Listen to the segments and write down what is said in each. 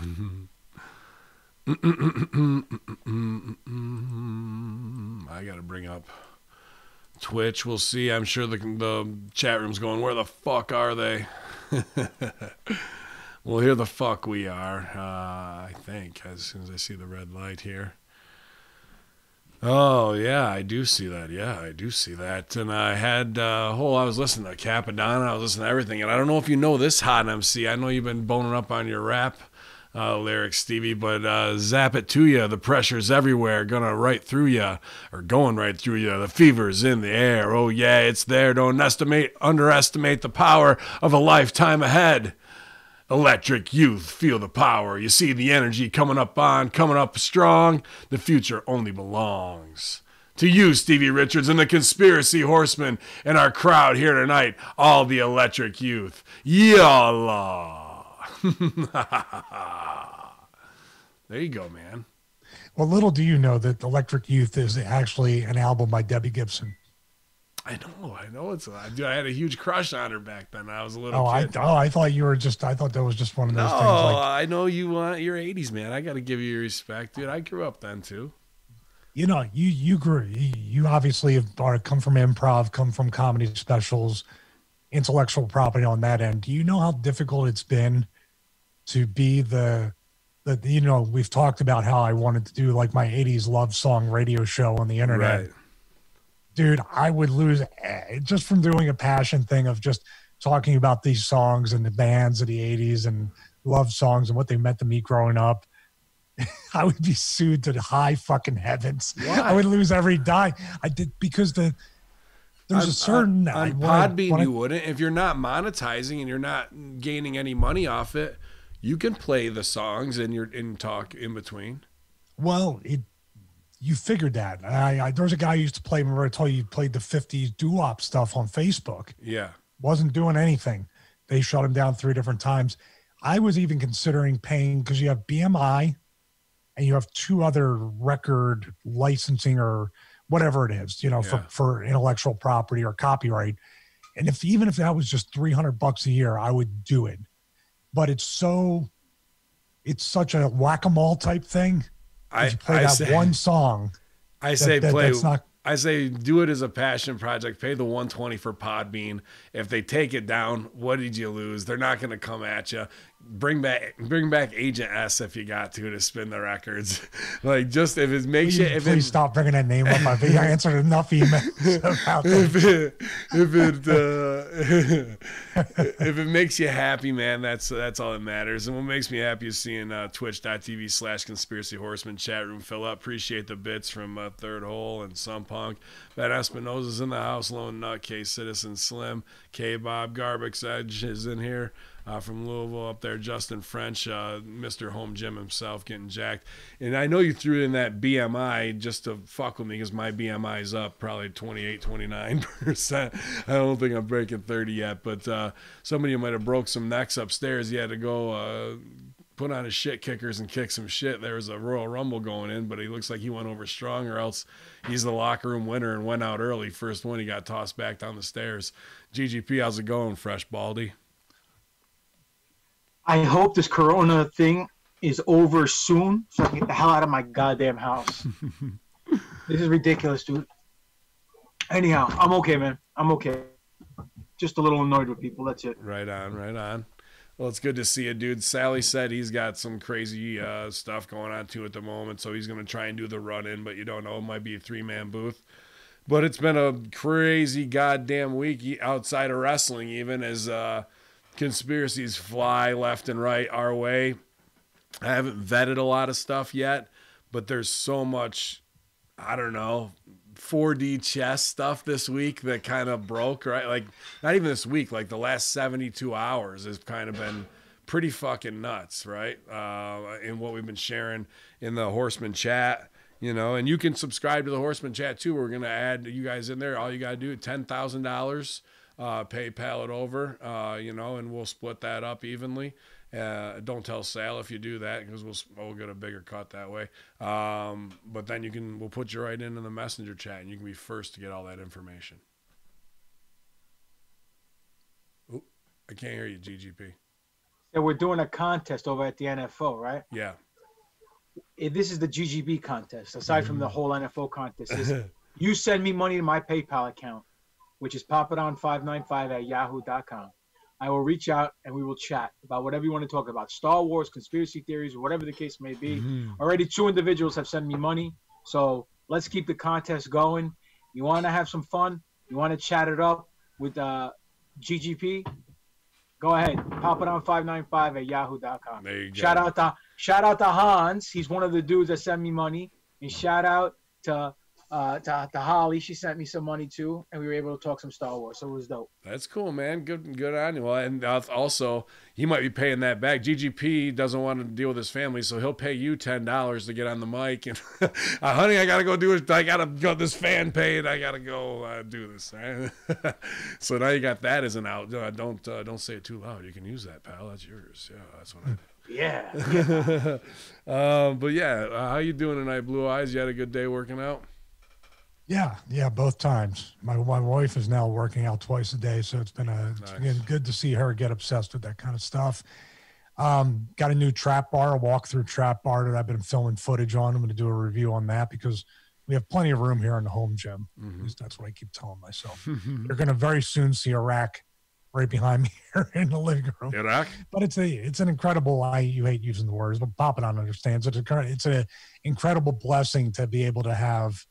I got to bring up Twitch. We'll see. I'm sure the the chat room's going. Where the fuck are they? well, here the fuck we are. Uh, I think as soon as I see the red light here. Oh yeah, I do see that. Yeah, I do see that. And I had uh, oh, I was listening to Cappadonna. I was listening to everything. And I don't know if you know this hot MC. I know you've been boning up on your rap uh, lyrics, Stevie, but uh, zap it to you. The pressure's everywhere, gonna right through you, or going right through you. The fever's in the air. Oh yeah, it's there. Don't estimate, underestimate the power of a lifetime ahead. Electric youth, feel the power. You see the energy coming up on, coming up strong. The future only belongs to you, Stevie Richards, and the conspiracy horsemen and our crowd here tonight, all the electric youth. Yallah. There you go, man. Well, little do you know that Electric Youth is actually an album by Debbie Gibson. I know, I know. It's I had a huge crush on her back then. I was a little. Oh, kid. I oh, I thought you were just. I thought that was just one of those no, things. Like, I know you want your '80s man. I got to give you your respect, dude. I grew up then too. You know, you you grew. You obviously have are, come from improv, come from comedy specials, intellectual property on that end. Do you know how difficult it's been to be the the you know we've talked about how I wanted to do like my 80s love song radio show on the internet. Right. Dude, I would lose eh, just from doing a passion thing of just talking about these songs and the bands of the 80s and love songs and what they meant to me growing up. I would be sued to the high fucking heavens. Why? I would lose every dime. I did because the there's a certain on, on I- when Podbean you wouldn't if you're not monetizing and you're not gaining any money off it. You can play the songs and you're in talk in between. Well, it you figured that. I, I there's a guy who used to play. Remember, I told you he played the '50s doo-wop stuff on Facebook. Yeah. Wasn't doing anything. They shut him down three different times. I was even considering paying because you have BMI, and you have two other record licensing or whatever it is, you know, Yeah. for for intellectual property or copyright. And if even if that was just 300 bucks a year, I would do it. But it's so, it's such a whack-a-mole type thing. I, you play I that say, one song. I say that- play. not- I say do it as a passion project. Pay the 120 for Podbean. If they take it down, what did you lose? They're not going to come at you. Bring back bring back Agent S if you got to to spin the records. like just if it makes you if please it, stop bringing that name up. I've answered enough emails about if that. it if it uh, if it makes you happy, man, that's that's all that matters. And what makes me happy is seeing uh, Twitch.tv slash Conspiracy Horsemen chat room fill up. Appreciate the bits from uh, Third Hole and Some Punk. Ben Espinosa's in the house. Lone Nut, K Citizen Slim, K Bob Garbix Edge is in here. Uh, from Louisville up there, Justin French, uh, Mr. Home Gym himself getting jacked. And I know you threw in that BMI just to fuck with me because my BMI is up probably 28, 29%. I don't think I'm breaking 30 yet, but uh, somebody might have broke some necks upstairs. He had to go uh, put on his shit kickers and kick some shit. There was a Royal Rumble going in, but he looks like he went over strong, or else he's the locker room winner and went out early. First one, he got tossed back down the stairs. GGP, how's it going, Fresh Baldy? I hope this Corona thing is over soon, so I can get the hell out of my goddamn house. this is ridiculous, dude. Anyhow, I'm okay, man. I'm okay. Just a little annoyed with people. That's it. Right on, right on. Well, it's good to see you, dude. Sally said he's got some crazy uh, stuff going on too at the moment, so he's going to try and do the run in, but you don't know. It might be a three man booth. But it's been a crazy goddamn week outside of wrestling, even as uh, conspiracies fly left and right our way. I haven't vetted a lot of stuff yet, but there's so much, I don't know, 4D chess stuff this week that kind of broke, right? Like, not even this week, like the last 72 hours has kind of been pretty fucking nuts, right? Uh, in what we've been sharing in the Horseman chat, you know, and you can subscribe to the Horseman chat too. We're going to add you guys in there. All you got to do $10,000, uh, PayPal it over, uh, you know, and we'll split that up evenly. Uh, don't tell Sal if you do that because we'll we'll get a bigger cut that way. Um, but then you can we'll put you right into the messenger chat and you can be first to get all that information. Oop, I can't hear you, GGP. that we're doing a contest over at the NFO, right? Yeah. Eh, This is the GGP contest. Aside from the whole NFO contest, is you send me money to my PayPal account, which is papadon595 at yahoo.com. I will reach out and we will chat about whatever you want to talk about Star Wars, conspiracy theories, or whatever the case may be. Already, two individuals have sent me money. So let's keep the contest going. You want to have some fun? You want to chat it up with uh, GGP? Go ahead. Pop it on 595 at yahoo.com. There you go. Shout out to shout out to Hans. He's one of the dudes that sent me money. And shout out to uh to, to Holly. She sent me some money too, and we were able to talk some Star Wars. So it was dope. That's cool, man. Good, good on you. Well, and uh, also, he might be paying that back. GGP doesn't want to deal with his family, so he'll pay you ten dollars to get on the mic. And, uh, honey, I gotta go do it. I gotta go. This fan paid. I gotta go uh, do this. so now you got that as an out. Uh, don't uh, don't say it too loud. You can use that, pal. That's yours. Yeah, that's what I Yeah. did. um, but yeah, uh, how you doing tonight, Blue Eyes? You had a good day working out. Yeah, yeah, both times. My my wife is now working out twice a day, so it's been a it's Nice. been good to see her get obsessed with that kind of stuff. Um, got a new trap bar, a walkthrough trap bar that I've been filming footage on. I'm going to do a review on that because we have plenty of room here in the home gym. Mm-hmm. At least that's what I keep telling myself. You're going to very soon see a rack right behind me here in the living room Iraq. but it's a it's an incredible i you hate using the words but Papadon understands it's a it's a incredible blessing to be able to have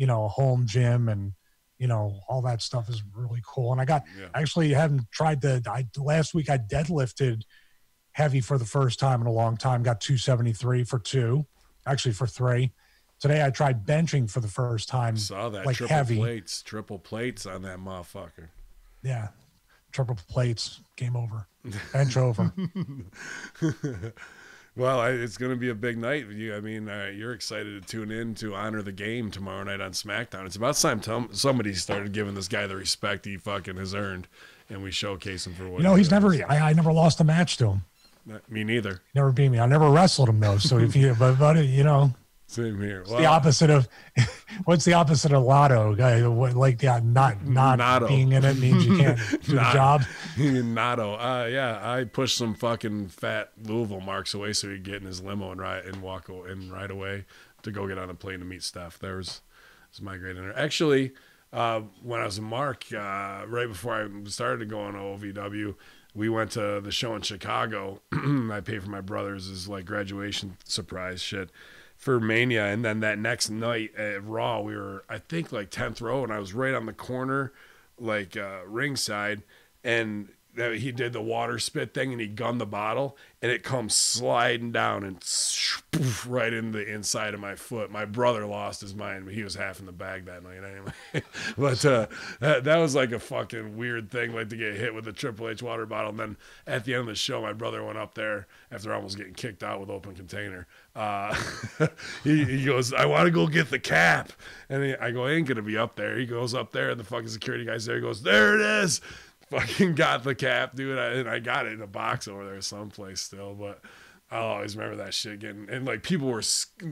you know a home gym and you know all that stuff is really cool. And i got Yeah. Actually haven't tried the i last week i deadlifted heavy for the first time in a long time got 273 for two actually for three. Today i tried benching for the first time Saw that like triple heavy. plates, triple plates on that motherfucker. yeah. Triple plates game over. Bench over Well, I, it's going to be a big night. You, I mean, uh, you're excited to tune in to honor the game tomorrow night on SmackDown. It's about time tom- somebody started giving this guy the respect he fucking has earned, and we showcase him for what. you know he he's never I, I never lost a match to him Me neither. never beat me. I never wrestled him though. So if you, but, but you know, Same here. the opposite of what's the opposite of lotto? Guy, like the not not Notto. being in it means you can't do the job. Nato. Uh, yeah, I pushed some fucking fat Louisville marks away so he'd get in his limo and ride and walk and ride away to go get on a plane to meet Steph. There was, was my great inter. Actually, uh, when I was in Mark, uh, right before I started going to OVW, we went to the show in Chicago. I paid for my brother's like graduation surprise shit for Mania, and then that next night at Raw, we were I think like tenth row, and I was right on the corner, like uh, ringside, and he did the water spit thing, and he gunned the bottle, and it comes sliding down and poof, right in the inside of my foot. My brother lost his mind, but he was half in the bag that night anyway. but uh, that, that was like a fucking weird thing, like to get hit with a Triple H water bottle. And then at the end of the show, my brother went up there after almost getting kicked out with open container. Uh, he, he goes, I want to go get the cap. And he, I go, I ain't going to be up there. He goes up there, and the fucking security guy's there. He goes, There it is. Fucking got the cap, dude. I, and I got it in a box over there someplace still. But I'll always remember that shit getting and like people were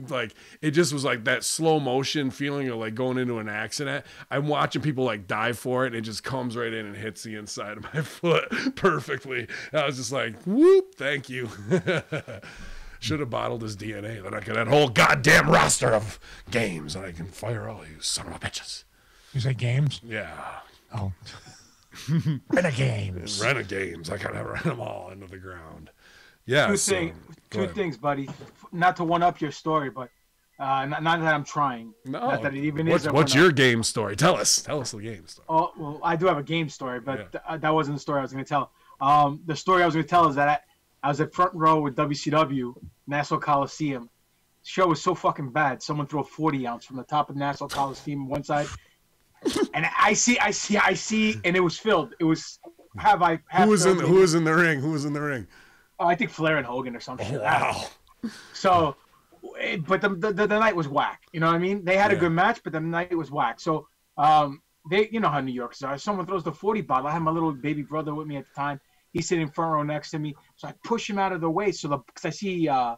like it just was like that slow motion feeling of like going into an accident. I'm watching people like dive for it and it just comes right in and hits the inside of my foot perfectly. I was just like, whoop, thank you. Should have bottled his DNA. Then I could have a whole goddamn roster of games and I can fire all you son of a bitches. You say games? Yeah. Oh, renegades. Renegades. I gotta run them all into the ground. Yeah. two so- thing, two things, buddy. Not to one up your story, but uh, not, not that I'm trying. No. Not that it even what's is. what's one-up. your game story? Tell us. Tell us the game story. Oh well, I do have a game story, but Yeah. th- uh, that wasn't the story I was going to tell. Um, the story I was going to tell is that I, I was at front row with WCW Nassau Coliseum. show was so fucking bad. Someone threw a 40 ounce from the top of Nassau Coliseum one side, and I see, I see, I see, and it was filled. It was have I half Who was in filled, who was in the ring? Who was in the ring? Oh, I think Flair and Hogan or something. Oh, shit. I don't know. wow. So, but the, the the night was whack. You know what I mean? They had a good match, but the night was whack. So, um, they you know how New Yorkers are. Someone throws the forty bottle. I had my little baby brother with me at the time. He's sitting front row next to me, so I push him out of the way. So the because I see uh,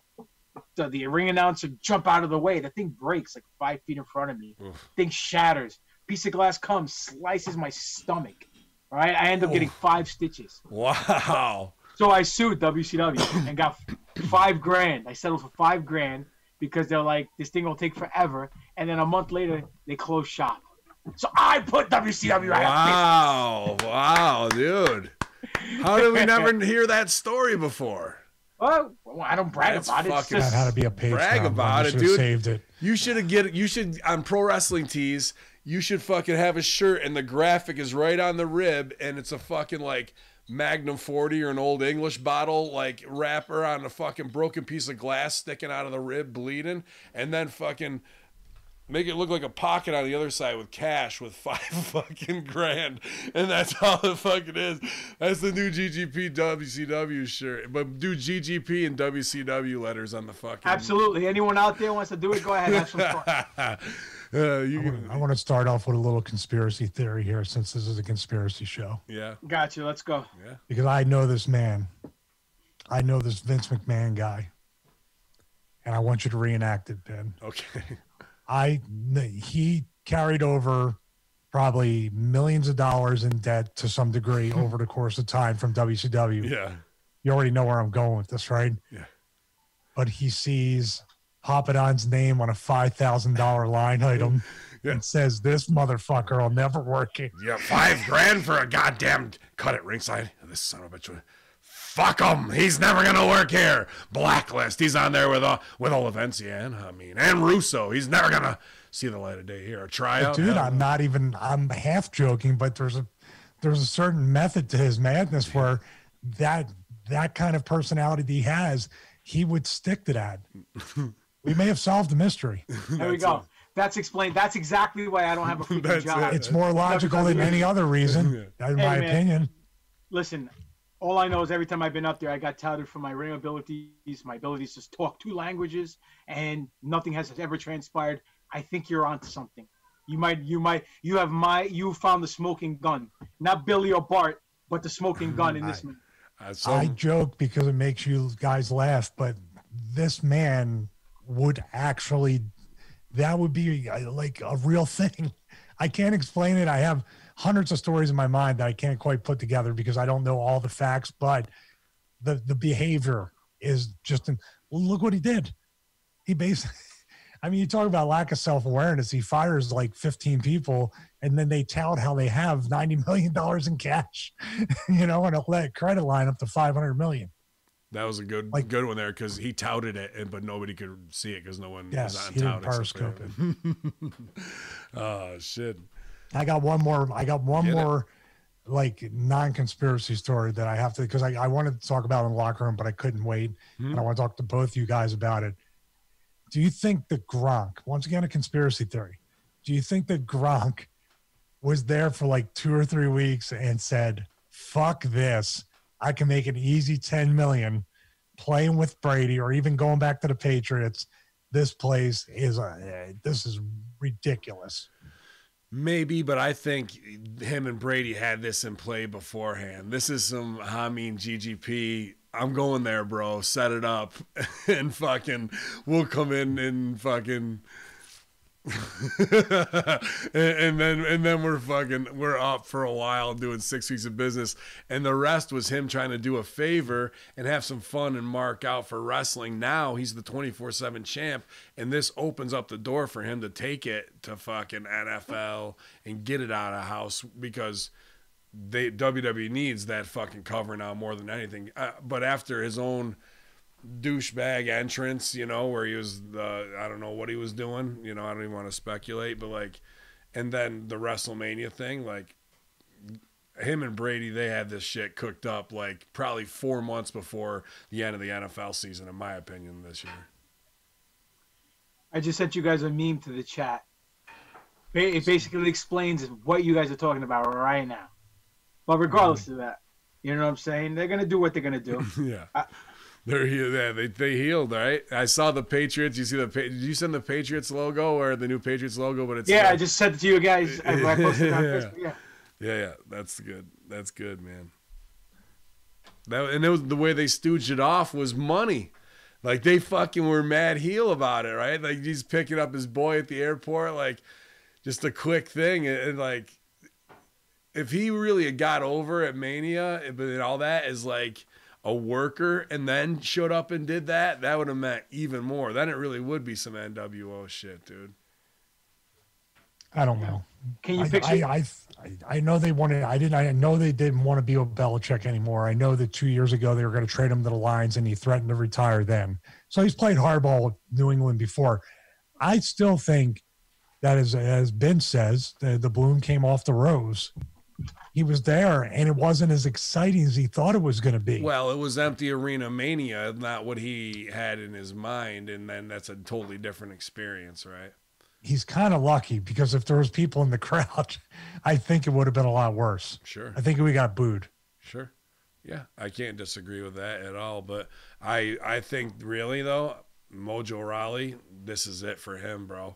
the, the ring announcer jump out of the way. The thing breaks like five feet in front of me. Oof. Thing shatters. Piece of glass comes, slices my stomach. All right, I end up getting five stitches. Wow. So I sued WCW and got five grand. I settled for five grand because they're like, this thing will take forever. And then a month later, they closed shop. So I put WCW out Wow, wow, dude. How did we never hear that story before? Well, I don't brag That's about it. It's just, had to be a page. Brag down, about you it, should dude. Saved it. You should get you should on pro wrestling tees, you should fucking have a shirt and the graphic is right on the rib and it's a fucking like Magnum 40 or an old English bottle like wrapper on a fucking broken piece of glass sticking out of the rib bleeding and then fucking make it look like a pocket on the other side with cash with five fucking grand and that's all the fucking is that's the new ggp wcw shirt but do ggp and wcw letters on the fucking absolutely. Anyone out there wants to do it, go ahead. Have some fun. uh, you can, I want to start off with a little conspiracy theory here, since this is a conspiracy show. yeah Gotcha. Let's go. yeah because I know this man. I know this Vince McMahon guy. And I want you to reenact it, Ben. okay I he carried over probably millions of dollars in debt to some degree hmm. over the course of time from WCW. yeah You already know where I'm going with this, right? Yeah. But he sees Papadon's name on a five thousand dollar line item Yeah. and says, "This motherfucker will never work it." yeah five grand for a goddamn cut it ringside this son of a bitch fuck him he's never gonna work here blacklist he's on there with uh with Olivencia and I mean and Russo he's never gonna see the light of day here a tryout Dude, Hell I'm not even. I'm half joking, but there's a there's a certain method to his madness where that that kind of personality that he has, he would stick to that. we may have solved the mystery. There we go. That's explained. That's exactly why I don't have a freaking That's job. it. It's more logical than any other reason, in Hey, my man. opinion. Listen, all I know is every time I've been up there, I got touted for my ring abilities, my abilities to talk two languages, and nothing has ever transpired. I think you're onto something. You might, you might, you have my, you found the smoking gun, not Billy or Bart, but the smoking gun in this. man. Uh, so, I joke because it makes you guys laugh, but this man would actually, that would be uh, like a real thing. I can't explain it. I have hundreds of stories in my mind that I can't quite put together because I don't know all the facts, but the, the behavior is just, look what he did. He basically, I mean, you talk about lack of self awareness. He fires like 15 people and then they tout how they have $90 million in cash, you know, and a credit line up to 500 million. that was a good like- good one there because he touted it and but nobody could see it because no one Yes, was on touting periscope him. oh shit I got one more. I got one Get it. more like non-conspiracy story that I have to because I, I wanted to talk about in the locker room, but I couldn't wait, Hmm. and I want to talk to both you guys about it. Do you think that Gronk, once again, a conspiracy theory? Do you think that Gronk was there for like two or three weeks and said, "Fuck this! I can make an easy ten million playing with Brady, or even going back to the Patriots. This place is a, this is ridiculous." Maybe, but I think him and Brady had this in play beforehand. This is some I mean GGP. I'm going there, bro. Set it up, and fucking, we'll come in and fucking, and, and then and then we're fucking we're up for a while doing six weeks of business, and the rest was him trying to do a favor and have some fun and mark out for wrestling. Now he's the 24 seven champ, and this opens up the door for him to take it to fucking NFL and get it out of house because they WWE needs that fucking cover now more than anything. Uh, but after his own douchebag entrance, you know, where he was the I don't know what he was doing, you know, I don't even want to speculate, but like, and then the WrestleMania thing, like. Him and Brady, they had this shit cooked up like probably four months before the end of the NFL season, in my opinion, this year. I just sent you guys a meme to the chat. It basically explains what you guys are talking about right now. But regardless mm-hmm. of that, you know what I'm saying? They're gonna do what they're gonna do. yeah. I- They're yeah, they they healed, right? I saw the Patriots. You see the did you send the Patriots logo or the new Patriots logo? But it's yeah, the- I just sent it to you guys. I I posted on Yeah. Facebook. Yeah. Yeah, yeah, that's good. That's good, man. That and it was the way they stooged it off was money. Like they fucking were mad heel about it, right? Like he's picking up his boy at the airport, like just a quick thing, and, and, like if he really had got over at Mania and but all that is like a worker and then showed up and did that, that would have meant even more. Then it really would be some NWO shit, dude. I don't know. Can you I, picture? I, I, I know they wanted. I didn't. I know they didn't want to be with Belichick anymore. I know that two years ago they were going to trade him to the Lions, and he threatened to retire then. So he's played hardball with New England before. I still think that, as as Ben says, the, the bloom came off the rose. He was there, and it wasn't as exciting as he thought it was going to be. Well, it was empty arena mania, not what he had in his mind, and then that's a totally different experience, right? he's kind of lucky because if there was people in the crowd, I think it would have been a lot worse. Sure. I think we got booed. Sure. Yeah, I can't disagree with that at all. But I I think really though, Mojo Rawley, this is it for him, bro.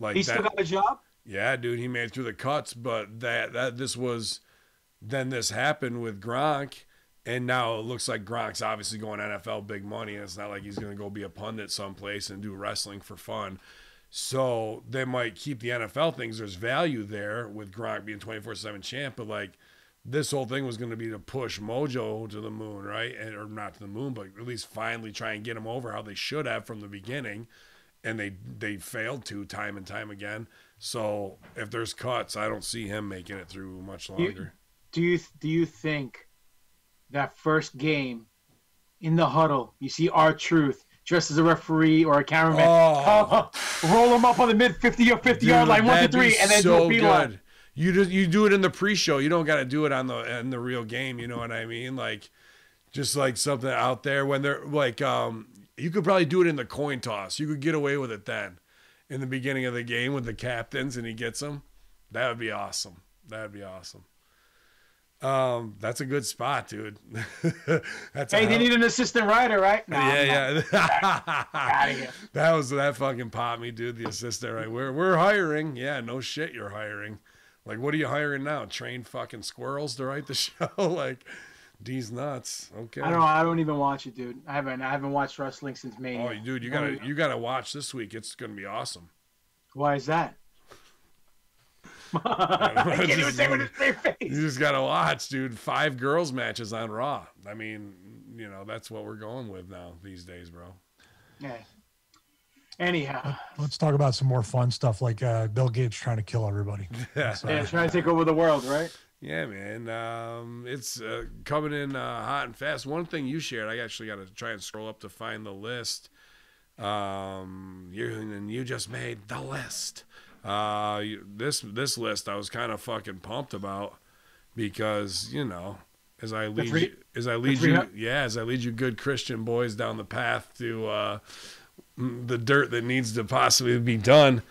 Like he that, still got a job. Yeah, dude, he made it through the cuts, but that that this was then this happened with Gronk, and now it looks like Gronk's obviously going NFL big money. And it's not like he's gonna go be a pundit someplace and do wrestling for fun. So they might keep the NFL things. There's value there with Gronk being 24 7 champ, but like this whole thing was going to be to push Mojo to the moon, right? And, or not to the moon, but at least finally try and get him over how they should have from the beginning. And they they failed to time and time again. So if there's cuts, I don't see him making it through much longer. Do you do you think that first game in the huddle, you see R-Truth dressed as a referee or a cameraman, Oh. roll him up on the mid 50 or 50 yard Dude, line, one, to three, and then so do a beeline. good. You just you do it in the pre-show. You don't got to do it on the in the real game. You know what I mean? Like, just like something out there when they're like, um, you could probably do it in the coin toss. You could get away with it then, in the beginning of the game with the captains, and he gets them. That would be awesome. That would be awesome. Um, that's a good spot, dude. that's Hey, they need an assistant writer, right? I'm yeah, yeah. Outta here. that was that fucking popped me, dude. The assistant, right? We're we're hiring. Yeah, no shit, you're hiring. Like, what are you hiring now? Trained fucking squirrels to write the show? like, D's nuts. Okay. I don't. I don't even watch it, dude. I haven't. I haven't watched wrestling since May. Oh, dude, you gotta you gotta watch this week. It's gonna be awesome. Why is that? I can't even say with a face. You just gotta watch, dude. Five girls matches on Raw. I mean, you know, that's what we're going with now these days, bro. Yeah. Anyhow, Let's talk about some more fun stuff like uh, Bill Gates trying to kill everybody. Yeah. So, yeah, trying to take over the world, right? Yeah, man. Um, it's uh, coming in uh, hot and fast. One thing you shared, I actually got to try and scroll up to find the list. Um, you and you just made the list. Uh, this this list I was kind of fucking pumped about because you know as I lead you, as I lead you, yeah, as I lead you good Christian boys down the path to uh, the dirt that needs to possibly be done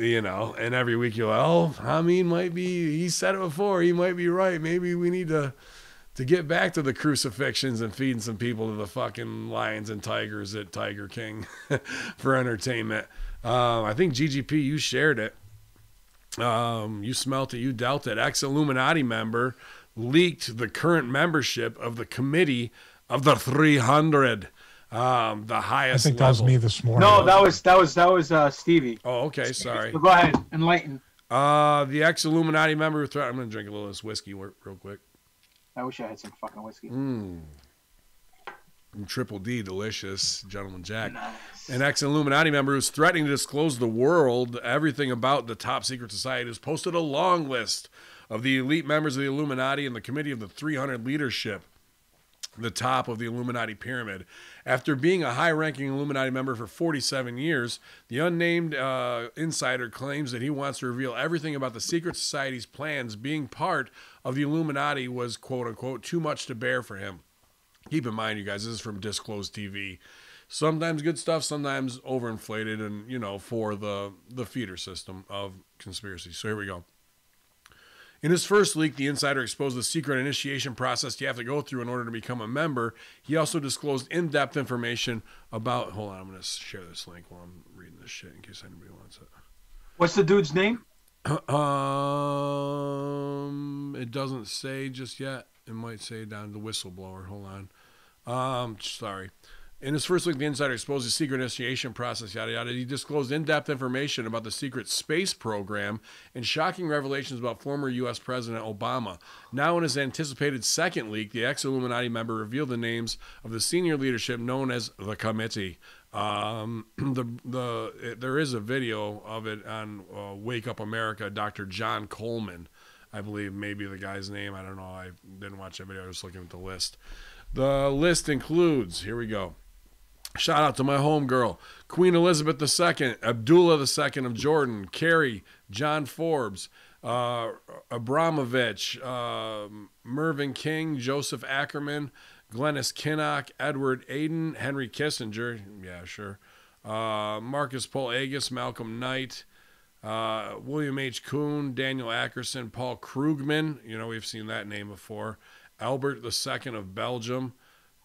you know, and every week you're like, oh, Hamin might be, he said it before, he might be right. Maybe we need to to get back to the crucifixions and feeding some people to the fucking lions and tigers at Tiger King for entertainment. Um, I think GGP, you shared it. Um, you smelt it, you dealt it. Ex Illuminati member leaked the current membership of the committee of the 300, um, the highest. I highest think that was me this morning. No, that was that was that was uh, Stevie. Oh, okay, sorry. So go ahead, enlighten. Uh, the ex Illuminati member who threat. I'm gonna drink a little of this whiskey real real quick. I wish I had some fucking whiskey. Triple D, delicious, gentleman Jack. Nice. An ex Illuminati member who's threatening to disclose the world everything about the top secret society has posted a long list of the elite members of the Illuminati and the Committee of the 300 leadership, the top of the Illuminati pyramid. After being a high ranking Illuminati member for 47 years, the unnamed uh, insider claims that he wants to reveal everything about the secret society's plans. Being part of the Illuminati was, quote unquote, too much to bear for him. Keep in mind, you guys, this is from Disclosed TV. Sometimes good stuff, sometimes overinflated, and you know, for the the feeder system of conspiracy. So here we go. In his first leak, the insider exposed the secret initiation process you have to go through in order to become a member. He also disclosed in-depth information about. Hold on, I'm going to share this link while I'm reading this shit in case anybody wants it. What's the dude's name? Um, it doesn't say just yet. It might say down the whistleblower. Hold on. Um, sorry. In his first look, the insider exposed the secret initiation process, yada yada. He disclosed in-depth information about the secret space program and shocking revelations about former U.S. President Obama. Now, in his anticipated second leak, the ex-Illuminati member revealed the names of the senior leadership known as the Committee. Um, the the there is a video of it on uh, Wake Up America. Dr. John Coleman, I believe, maybe the guy's name. I don't know. I didn't watch that video. I was looking at the list. The list includes. Here we go. Shout out to my homegirl, Queen Elizabeth II, Abdullah II of Jordan, Kerry, John Forbes, uh, Abramovich, uh, Mervyn King, Joseph Ackerman, Glenys Kinnock, Edward Aiden, Henry Kissinger, yeah, sure, uh, Marcus Paul Agius, Malcolm Knight, uh, William H. Kuhn, Daniel Akerson, Paul Krugman, you know, we've seen that name before, Albert II of Belgium,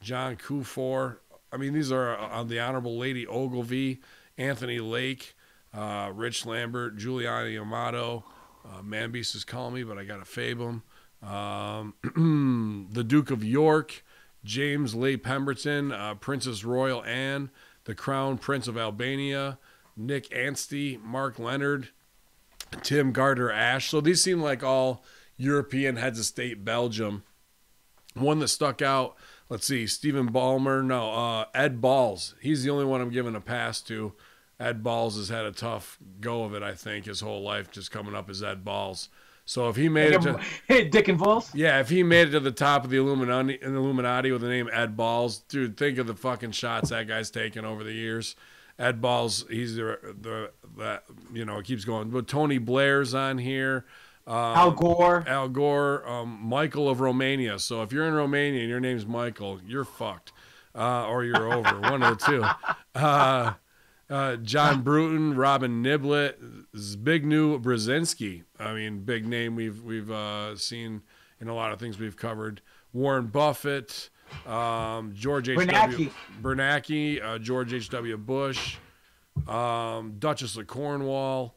John Kufuor, I mean, these are uh, the Honorable Lady Ogilvy, Anthony Lake, uh, Rich Lambert, Giuliano Amato. Uh, Manbeast is calling me, but I got to fabe him. Um, the Duke of York, James Leigh Pemberton, uh, Princess Royal Anne, the Crown Prince of Albania, Nick Anstee, Mark Leonard, Tim Garton Ash. So these seem like all European heads of state Belgium. One that stuck out let's see, Stephen Ballmer, no, uh, Ed Balls. He's the only one I'm giving a pass to. Ed Balls has had a tough go of it, I think, his whole life just coming up as Ed Balls. So if he made it to hey, Dick and Balls, yeah, if he made it to the top of the Illuminati, Illuminati with the name Ed Balls, dude, think of the fucking shots that guy's taken over the years. Ed Balls, he's the the, the you know it keeps going. But Tony Blair's on here. Um, Al Gore. Al Gore, um, Michael of Romania. So if you're in Romania and your name's Michael, you're fucked, uh, or you're over. one of the two. Uh, uh, John Bruton, Robin Niblett, Zbigniew Brzezinski. I mean, big name we've we've uh, seen in a lot of things we've covered. Warren Buffett, um, George H. W. Bernanke, uh, George H. W. Bush, um, Duchess of Cornwall.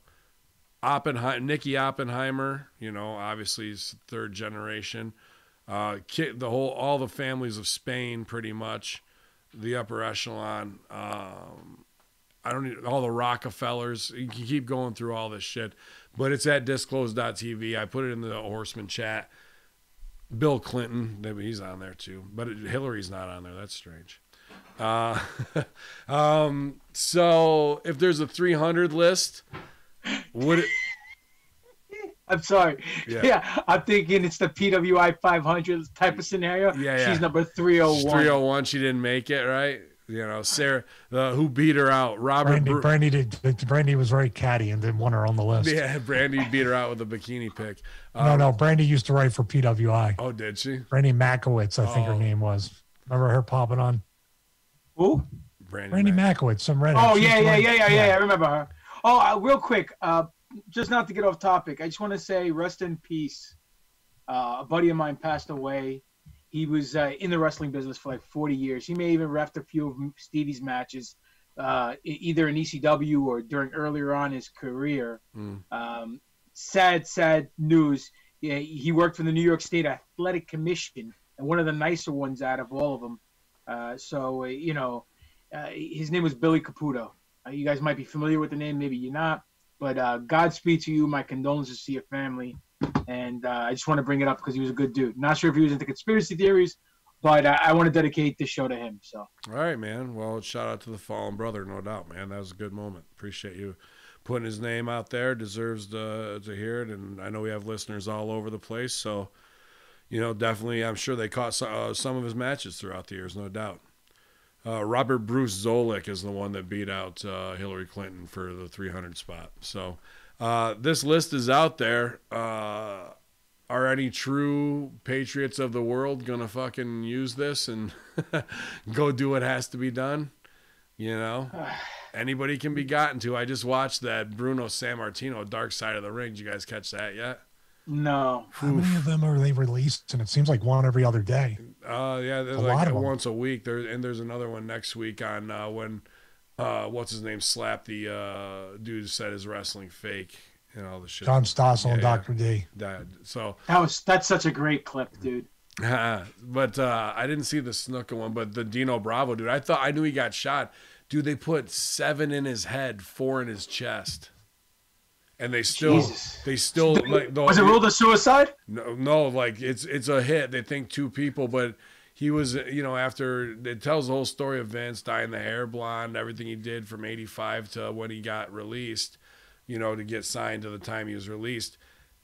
Oppenheimer, Nicky Oppenheimer, you know, obviously he's third generation. Uh, the whole, all the families of Spain, pretty much, the upper echelon. Um, I don't need all the Rockefellers. You can keep going through all this shit, but it's at disclose.tv. I put it in the Horseman chat. Bill Clinton, maybe he's on there too, but Hillary's not on there. That's strange. Uh, um, so if there's a 300 list, would it? I'm sorry. Yeah. yeah. I'm thinking it's the PWI 500 type of scenario. Yeah, yeah. She's number 301. 301. She didn't make it, right? You know, Sarah, uh, who beat her out? Robert. Brandy, Br- Brandy did. Brandy was very catty and didn't want her on the list. Yeah, Brandy beat her out with a bikini pic. Um, no, no, Brandy used to write for PWI. Oh, did she? Brandy Makowitz, I think her oh. name was. Remember her popping on? Who? Brandy, Brandy Makowitz, some redhead. Oh yeah, yeah, yeah, yeah, yeah, yeah. I remember her. Oh, uh, real quick, uh, just not to get off topic, I just want to say rest in peace. Uh, a buddy of mine passed away. He was uh, in the wrestling business for like 40 years. He may even ref a few of Stevie's matches, uh, either in ECW or during earlier on his career. Mm. Um, sad, sad news. Yeah, he worked for the New York State Athletic Commission and one of the nicer ones out of all of them. Uh, so, you know, his name was Billy Caputo. Uh, you guys might be familiar with the name, maybe you're not. But uh, Godspeed to you. My condolences to your family. And uh, I just want to bring it up because he was a good dude. Not sure if he was into conspiracy theories, but I, I want to dedicate this show to him. So. All right, man. Well, shout out to the fallen brother, no doubt, man. That was a good moment. Appreciate you putting his name out there. Deserves to, to hear it. And I know we have listeners all over the place. So, you know, definitely, I'm sure they caught uh, some of his matches throughout the years, no doubt. Uh, Robert Bruce Zoellick is the one that beat out uh, Hillary Clinton for the 300 spot. So uh, this list is out there. Uh, are any true patriots of the world gonna fucking use this and go do what has to be done? You know, anybody can be gotten to. I just watched that Bruno Sammartino Dark Side of the Ring. Did you guys catch that yet? No. How many of them are they released? And it seems like one every other day. Uh, yeah, there's a like once a week. There and there's another one next week on uh, when uh, what's his name slapped the uh, dude who said his wrestling fake and all the shit. John Stossel yeah, and Doctor D. That so that was that's such a great clip, dude. but uh, I didn't see the Snuka one, but the Dino Bravo dude. I thought I knew he got shot. Dude, they put seven in his head, four in his chest, and they still, Jesus. they still like. The, Was it ruled a suicide? No, no, like it's it's a hit. They think two people, but he was, you know, after it tells the whole story of Vince dyeing the hair blonde, everything he did from '85 to when he got released, you know, to get signed to the time he was released.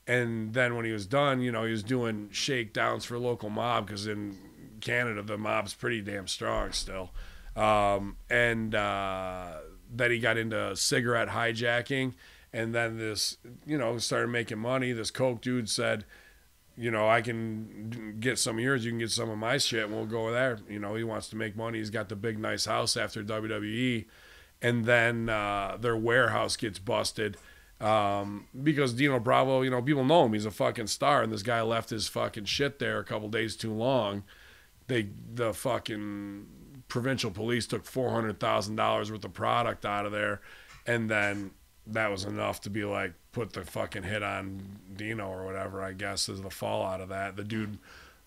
And then when he was done, you know, he was doing shakedowns for local mob because in Canada the mob's pretty damn strong still. Um, and uh, then he got into cigarette hijacking, and then this, you know, started making money. This coke dude said, you know, I can get some of yours, you can get some of my shit, and we'll go there. You know, he wants to make money. He's got the big nice house after WWE, and then uh, their warehouse gets busted um, because Dino Bravo, you know, people know him. He's a fucking star, and this guy left his fucking shit there a couple days too long. They the fucking provincial police took four hundred thousand dollars worth of product out of there, and then that was enough to be like put the fucking hit on Dino or whatever. I guess is the fallout of that. The dude,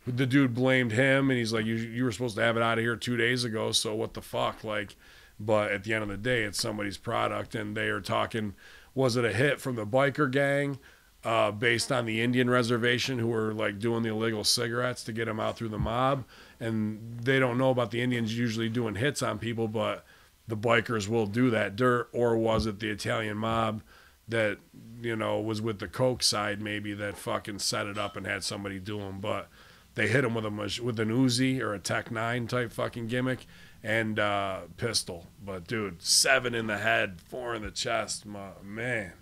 the dude blamed him, and he's like, "You you were supposed to have it out of here two days ago, so what the fuck?" Like, but at the end of the day, it's somebody's product, and they are talking. Was it a hit from the biker gang? Uh, based on the Indian reservation who were like doing the illegal cigarettes to get them out through the mob. And they don't know about the Indians usually doing hits on people, but the bikers will do that dirt. Or was it the Italian mob that, you know, was with the Coke side maybe that fucking set it up and had somebody do them? But they hit him with a with an Uzi or a Tec 9 type fucking gimmick and uh, pistol. But dude, seven in the head, four in the chest, my, man.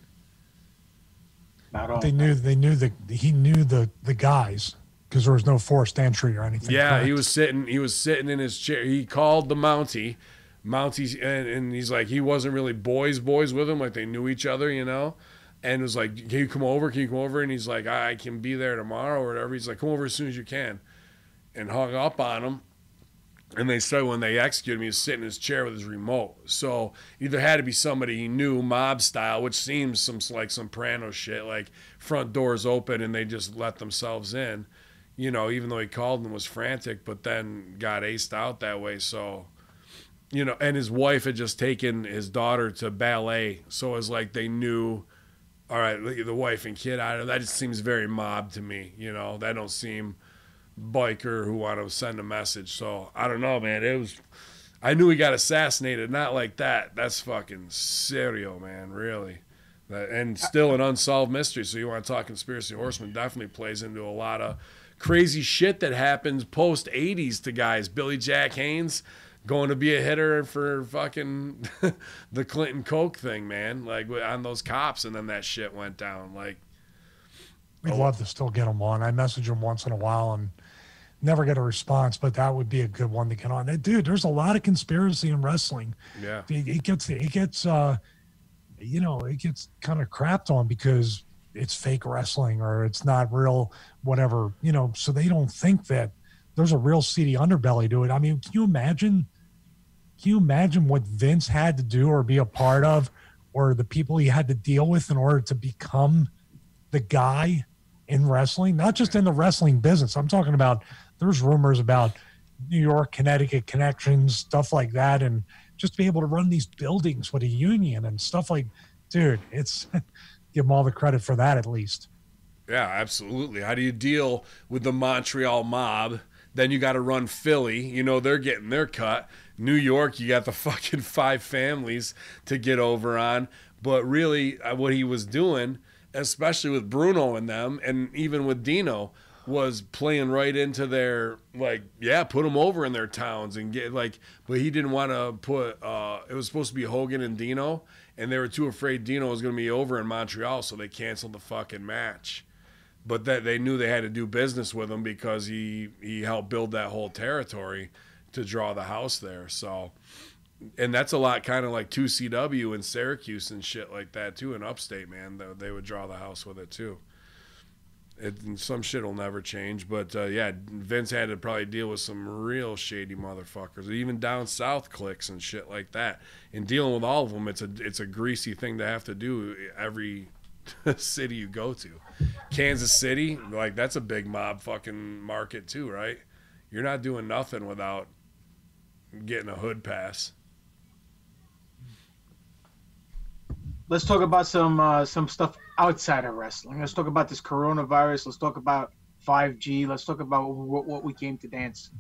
Not all. They knew they knew that he knew the the guys because there was no forced entry or anything. Yeah, he was sitting. He was sitting in his chair. He called the Mountie, Mountie, and, and he's like, he wasn't really boys, boys with him. Like they knew each other, you know. And was like, can you come over? Can you come over? And he's like, I can be there tomorrow or whatever. He's like, come over as soon as you can. And hung up on him. And they said when they executed him. He was sitting in his chair with his remote. So either had to be somebody he knew, mob style, which seems some like soprano shit, like front doors open and they just let themselves in you know, even though he called and was frantic, but then got aced out that way. So, you know, and his wife had just taken his daughter to ballet. So it was like they knew, all right, the wife and kid out of that just seems very mob to me. You know, that don't seem biker who want to send a message. So I don't know, man. It was, I knew he got assassinated. Not like that. That's fucking serio, man. Really. And still an unsolved mystery. So you want to talk conspiracy horsemen? Definitely plays into a lot of crazy shit that happens post 80s to guys. Billy Jack Haynes going to be a hitter for fucking the Clinton Coke thing, man. Like on those cops, and then that shit went down. Like, We'd love to still get him on. I message him once in a while and never get a response, but that would be a good one to get on. Dude, there's a lot of conspiracy in wrestling. yeah, It, it gets it gets uh you know, it gets kind of crapped on because it's fake wrestling or it's not real whatever, you know, so they don't think that there's a real seedy underbelly to it. I mean, can you imagine can you imagine what Vince had to do or be a part of or the people he had to deal with in order to become the guy in wrestling, not just in the wrestling business. I'm talking about there's rumors about New York, Connecticut connections, stuff like that, and just to be able to run these buildings with a union and stuff like, dude, it's give them all the credit for that at least. yeah, absolutely. How do you deal with the Montreal mob? Then you got to run Philly. You know they're getting their cut. New York, you got the fucking five families to get over on. But really, uh, what he was doing, especially with Bruno and them, and even with Dino, was playing right into their like, yeah, put them over in their towns and get like. But he didn't want to put. uh It was supposed to be Hogan and Dino, and they were too afraid Dino was going to be over in Montreal, so they canceled the fucking match but that they knew they had to do business with him because he he helped build that whole territory to draw the house there. So, and that's a lot kind of like 2CW and Syracuse and shit like that too in upstate, man. They, would draw the house with it too. It, some shit will never change, but uh, yeah, Vince had to probably deal with some real shady motherfuckers, even down south clicks and shit like that. And dealing with all of them, it's a it's a greasy thing to have to do every city you go to. Kansas City, like that's a big mob fucking market too, right? You're not doing nothing without getting a hood pass. Let's talk about some uh, some stuff outside of wrestling. Let's talk about this coronavirus. Let's talk about 5G. Let's talk about what, what we came to dance.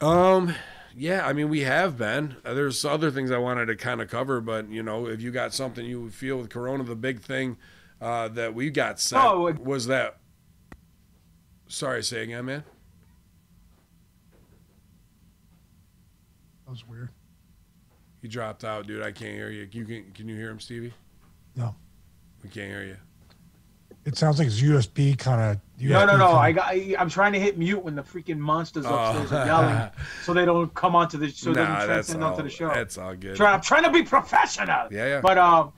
Um, yeah, I mean we have been. Uh, there's other things I wanted to kind of cover, but you know, if you got something you feel with Corona, the big thing uh, that we got set Oh, was that. Sorry, say again, man. That was weird. He dropped out, dude. I can't hear you. You can can you hear him, Stevie? No. We can't hear you. It sounds like it's USB kind of. No, no, no. I got. I, I'm trying to hit mute when the freaking monsters upstairs are yelling, so they don't come onto the so it Oh. nah, doesn't that's transcend all, onto the show. That's all good. Try, I'm trying to be professional. Yeah, yeah. But um,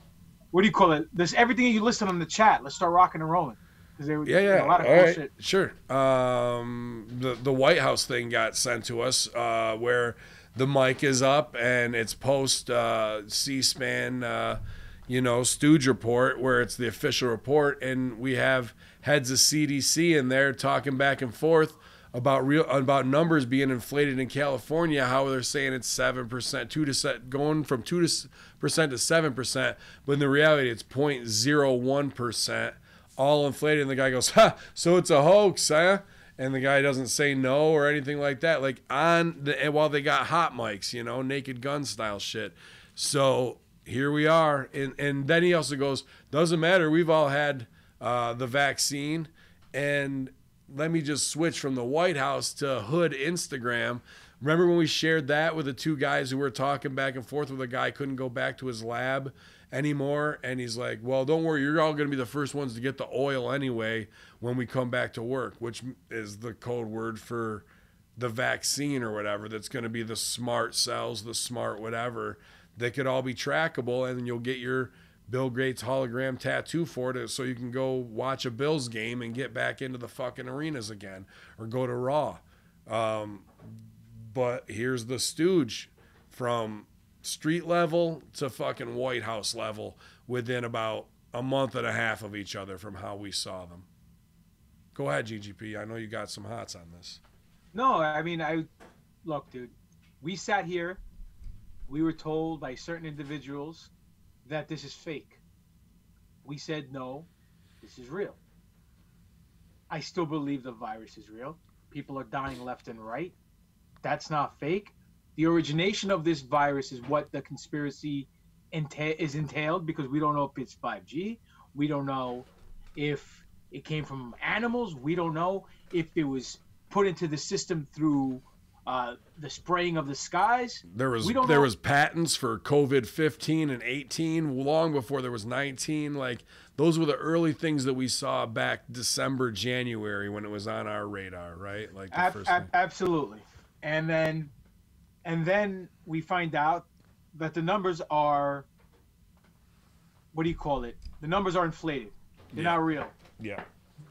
what do you call it? There's everything you listed on the chat. Let's start rocking and rolling. there- Yeah, yeah. A lot of All cool right, shit. Sure. Um, the the White House thing got sent to us, uh, where the mic is up and it's post uh, C-SPAN, uh, you know, Stooge report, where it's the official report, and we have heads of CDC in there talking back and forth about real about numbers being inflated in California. How they're saying it's seven percent, two to set, going from two to percent to seven percent, but in the reality it's 0.01 percent all inflated. And the guy goes, "Ha! So it's a hoax, huh?" And the guy doesn't say no or anything like that. Like on the while they got hot mics, you know, Naked Gun style shit. So here we are, and and then he also goes, "Doesn't matter. We've all had uh, the vaccine." And let me just switch from the White House to Hood Instagram. Remember when we shared that with the two guys who were talking back and forth with a guy couldn't go back to his lab anymore? And he's like, Well, don't worry, you're all going to be the first ones to get the oil anyway when we come back to work, which is the code word for the vaccine or whatever that's going to be the smart cells, the smart whatever that could all be trackable. And you'll get your Bill Gates hologram tattoo for it so you can go watch a Bills game and get back into the fucking arenas again or go to Raw. Um, but here's the stooge from street level to fucking White House level within about a month and a half of each other from how we saw them. Go ahead, GGP. I know you got some hots on this. No, I mean, I look, dude. We sat here. We were told by certain individuals that this is fake. We said no, this is real. I still believe the virus is real. People are dying left and right. That's not fake. The origination of this virus is what the conspiracy enta- is entailed because we don't know if it's 5G. We don't know if it came from animals. We don't know if it was put into the system through uh, the spraying of the skies. There was there know- was patents for COVID fifteen and eighteen long before there was nineteen. Like those were the early things that we saw back December January when it was on our radar, right? Like the Ab- first ab- absolutely. And then, and then we find out that the numbers are. What do you call it? The numbers are inflated. They're Yeah. not real. Yeah.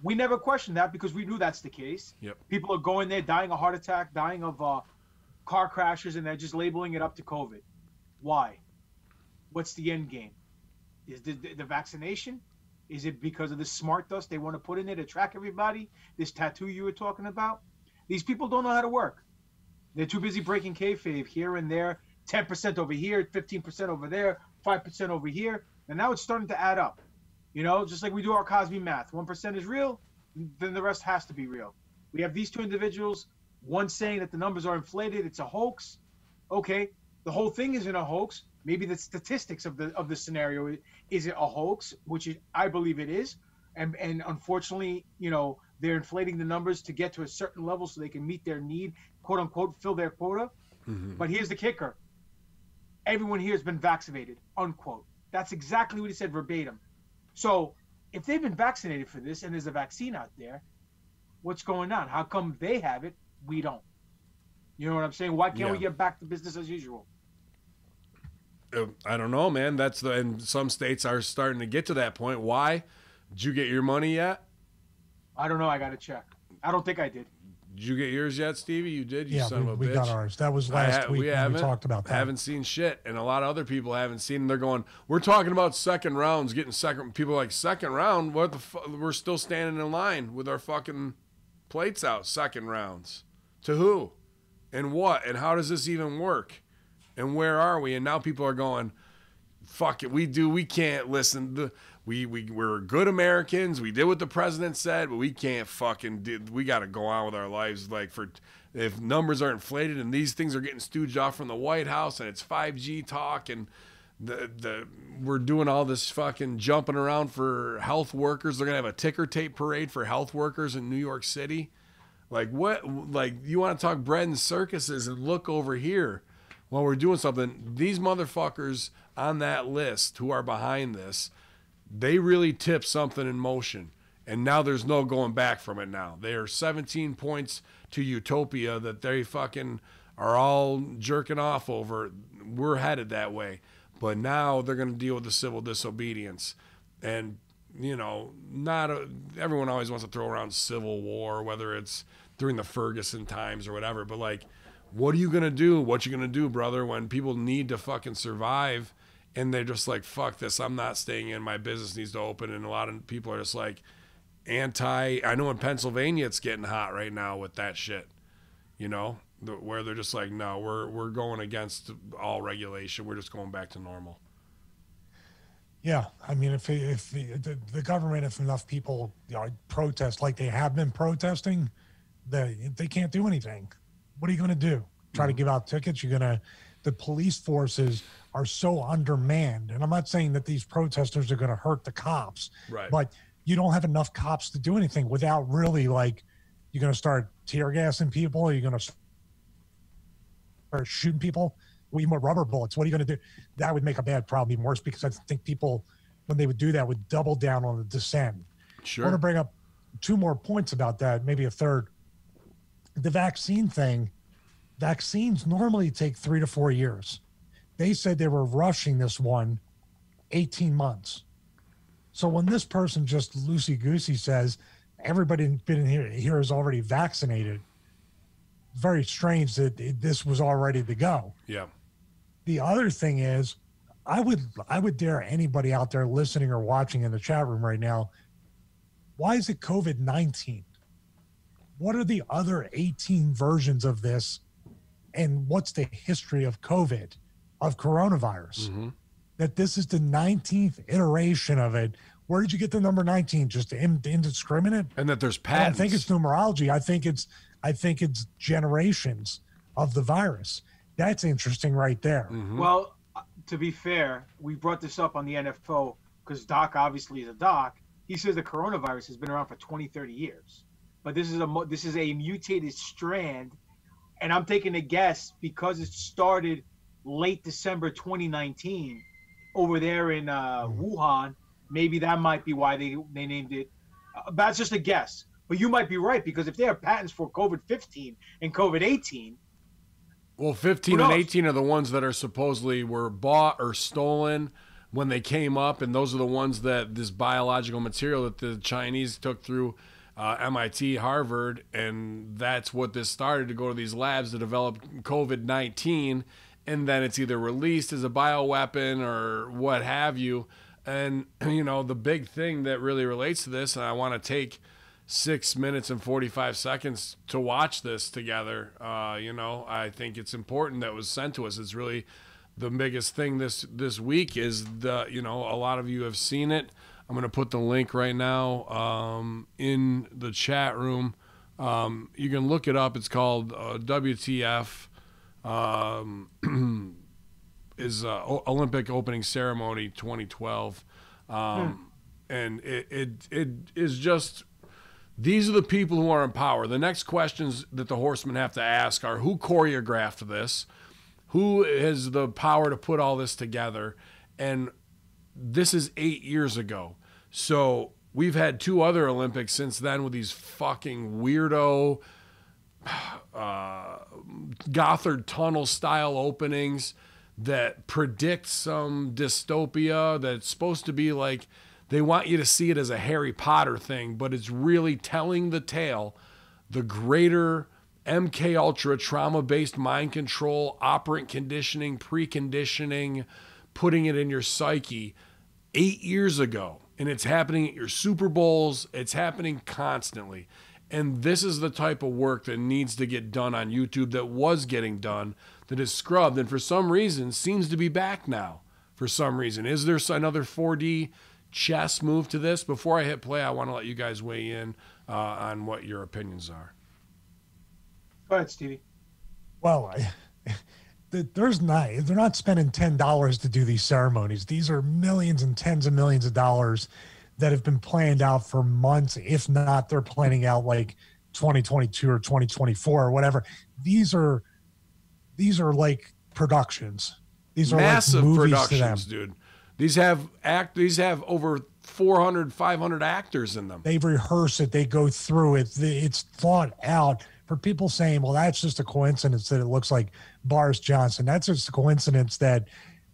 We never questioned that because we knew that's the case. Yep. People are going there, dying of heart attack, dying of uh, car crashes, and they're just labeling it up to COVID. Why? What's the end game? Is the, the, the vaccination? Is it because of the smart dust they want to put in there to track everybody? This tattoo you were talking about? These people don't know how to work. They're too busy breaking kayfabe here and there. 10% over here, 15% over there, 5% over here. And now it's starting to add up. You know, just like we do our Cosby math. 1% is real, then the rest has to be real. We have these two individuals, one saying that the numbers are inflated, it's a hoax. Okay, the whole thing isn't a hoax. Maybe the statistics of the of the scenario is it a hoax, which I believe it is. And and unfortunately, you know, they're inflating the numbers to get to a certain level so they can meet their need, quote unquote, fill their quota. Mhm. But here's the kicker. Everyone here has been vaccinated, unquote. That's exactly what he said verbatim. So if they've been vaccinated for this and there's a vaccine out there, what's going on? How come they have it, we don't? You know what I'm saying? Why can't we get back to business as usual? Uh, I don't know, man. That's the and some states are starting to get to that point. Why? Did you get your money yet? I don't know. I got to check. I don't think I did. Did you get yours yet, Stevie? You did. You yeah, son we, of a we bitch. got ours. That was last ha- week we haven't we talked about that. haven't seen shit, and a lot of other people haven't seen. And they're going, "We're talking about second rounds, getting second. People are like second round. What the? Fu- we're still standing in line with our fucking plates out. Second rounds to who, and what, and how does this even work, and where are we? And now people are going, "Fuck it, we do. We can't listen. The, we we we're good Americans. We did what the president said, but we can't fucking. Do, we got to go on with our lives. Like for if numbers are inflated and these things are getting stooged off from the White House and it's 5G talk and the the we're doing all this fucking jumping around for health workers. They're gonna have a ticker tape parade for health workers in New York City. Like what? Like you want to talk bread and circuses and look over here while we're doing something. These motherfuckers on that list who are behind this, they really tip something in motion. And now there's no going back from it now. They are 17 points to utopia that they fucking are all jerking off over. We're headed that way. But now they're going to deal with the civil disobedience. And, you know, not a, everyone always wants to throw around civil war, whether it's during the Ferguson times or whatever. But, like, what are you going to do? What you going to do, brother, when people need to fucking survive and they're just like, fuck this, I'm not staying in, my business needs to open. And a lot of people are just like, anti, I know in Pennsylvania it's getting hot right now with that shit, you know, where they're just like, no, we're, we're going against all regulation. We're just going back to normal. Yeah, I mean, if if the, the, government, if enough people you know, protest like they have been protesting, they they can't do anything. What are you going to do? Try to mm-hmm. give out tickets? You're going to. The police forces are so undermanned, and I'm not saying that these protesters are going to hurt the cops, Right. but you don't have enough cops to do anything without really like. You're going to start tear gassing people. You're going to start shooting people with more rubber bullets. What are you going to do? That would make a bad problem even worse because I think people, when they would do that, would double down on the dissent. Sure. I want to bring up two more points about that, maybe a third. The vaccine thing, vaccines normally take three to four years. They said they were rushing this one 18 months. So when this person just loosey goosey says everybody been in here, here is already vaccinated, very strange that this was all ready to go. Yeah. The other thing is, I would I would dare anybody out there listening or watching in the chat room right now. Why is it COVID nineteen? What are the other eighteen versions of this, and what's the history of COVID, of coronavirus? Mhm. That this is the nineteenth iteration of it. Where did you get the number nineteen? Just indiscriminate? And that there's I don't think it's numerology. I think it's I think it's generations of the virus. That's interesting right there. Mhm. Well, uh, to be fair, we brought this up on the NFO because Doc obviously is a doc. He says the coronavirus has been around for 20, 30 years, but this is a this is a mutated strand, and I'm taking a guess because it started late December 2019 over there in uh, Wuhan. Maybe that might be why they they named it. Uh, that's just a guess, but you might be right because if they have patents for COVID 15 and COVID 18, Well, 15 and 18 are the ones that are supposedly were bought or stolen when they came up, and those are the ones that this biological material that the Chinese took through uh, MIT, Harvard, and that's what this started to go to these labs to develop COVID 19, and then it's either released as a bioweapon or what have you. And you know the big thing that really relates to this, and I want to take six minutes and 45 seconds to watch this together. Uh, you know, I think it's important that was sent to us. It's really the biggest thing this this week is the you know a lot of you have seen it. I'm going to put the link right now um, in the chat room. Um, you can look it up. It's called uh, WTF. Um, is uh, O- Olympic opening ceremony 2012, um, and it, it it is just these are the people who are in power. The next questions that the horsemen have to ask are who choreographed this, who has the power to put all this together, and this is eight years ago. So we've had two other Olympics since then with these fucking weirdo uh, Gotthard Tunnel style openings that predict some dystopia that's supposed to be like they want you to see it as a Harry Potter thing, but it's really telling the tale the greater MK Ultra trauma based mind control, operant conditioning, preconditioning, putting it in your psyche eight years ago. And it's happening at your Super Bowls, it's happening constantly. And this is the type of work that needs to get done on YouTube that was getting done, that is scrubbed, and for some reason seems to be back now. For some reason. Is there another 4D chess move to this? Before I hit play, I want to let you guys weigh in uh, on what your opinions are. Go ahead, Stevie. Well, I, there's not they're not spending ten dollars to do these ceremonies. These are millions and tens of millions of dollars that have been planned out for months. If not, they're planning out like 2022 or 2024 or whatever. These are these are like productions. These are massive like productions, dude. These have act. These have over 400, 500 actors in them. They rehearse it. They go through it. It's thought out for people saying, well, that's just a coincidence that it looks like Boris Johnson. That's just a coincidence that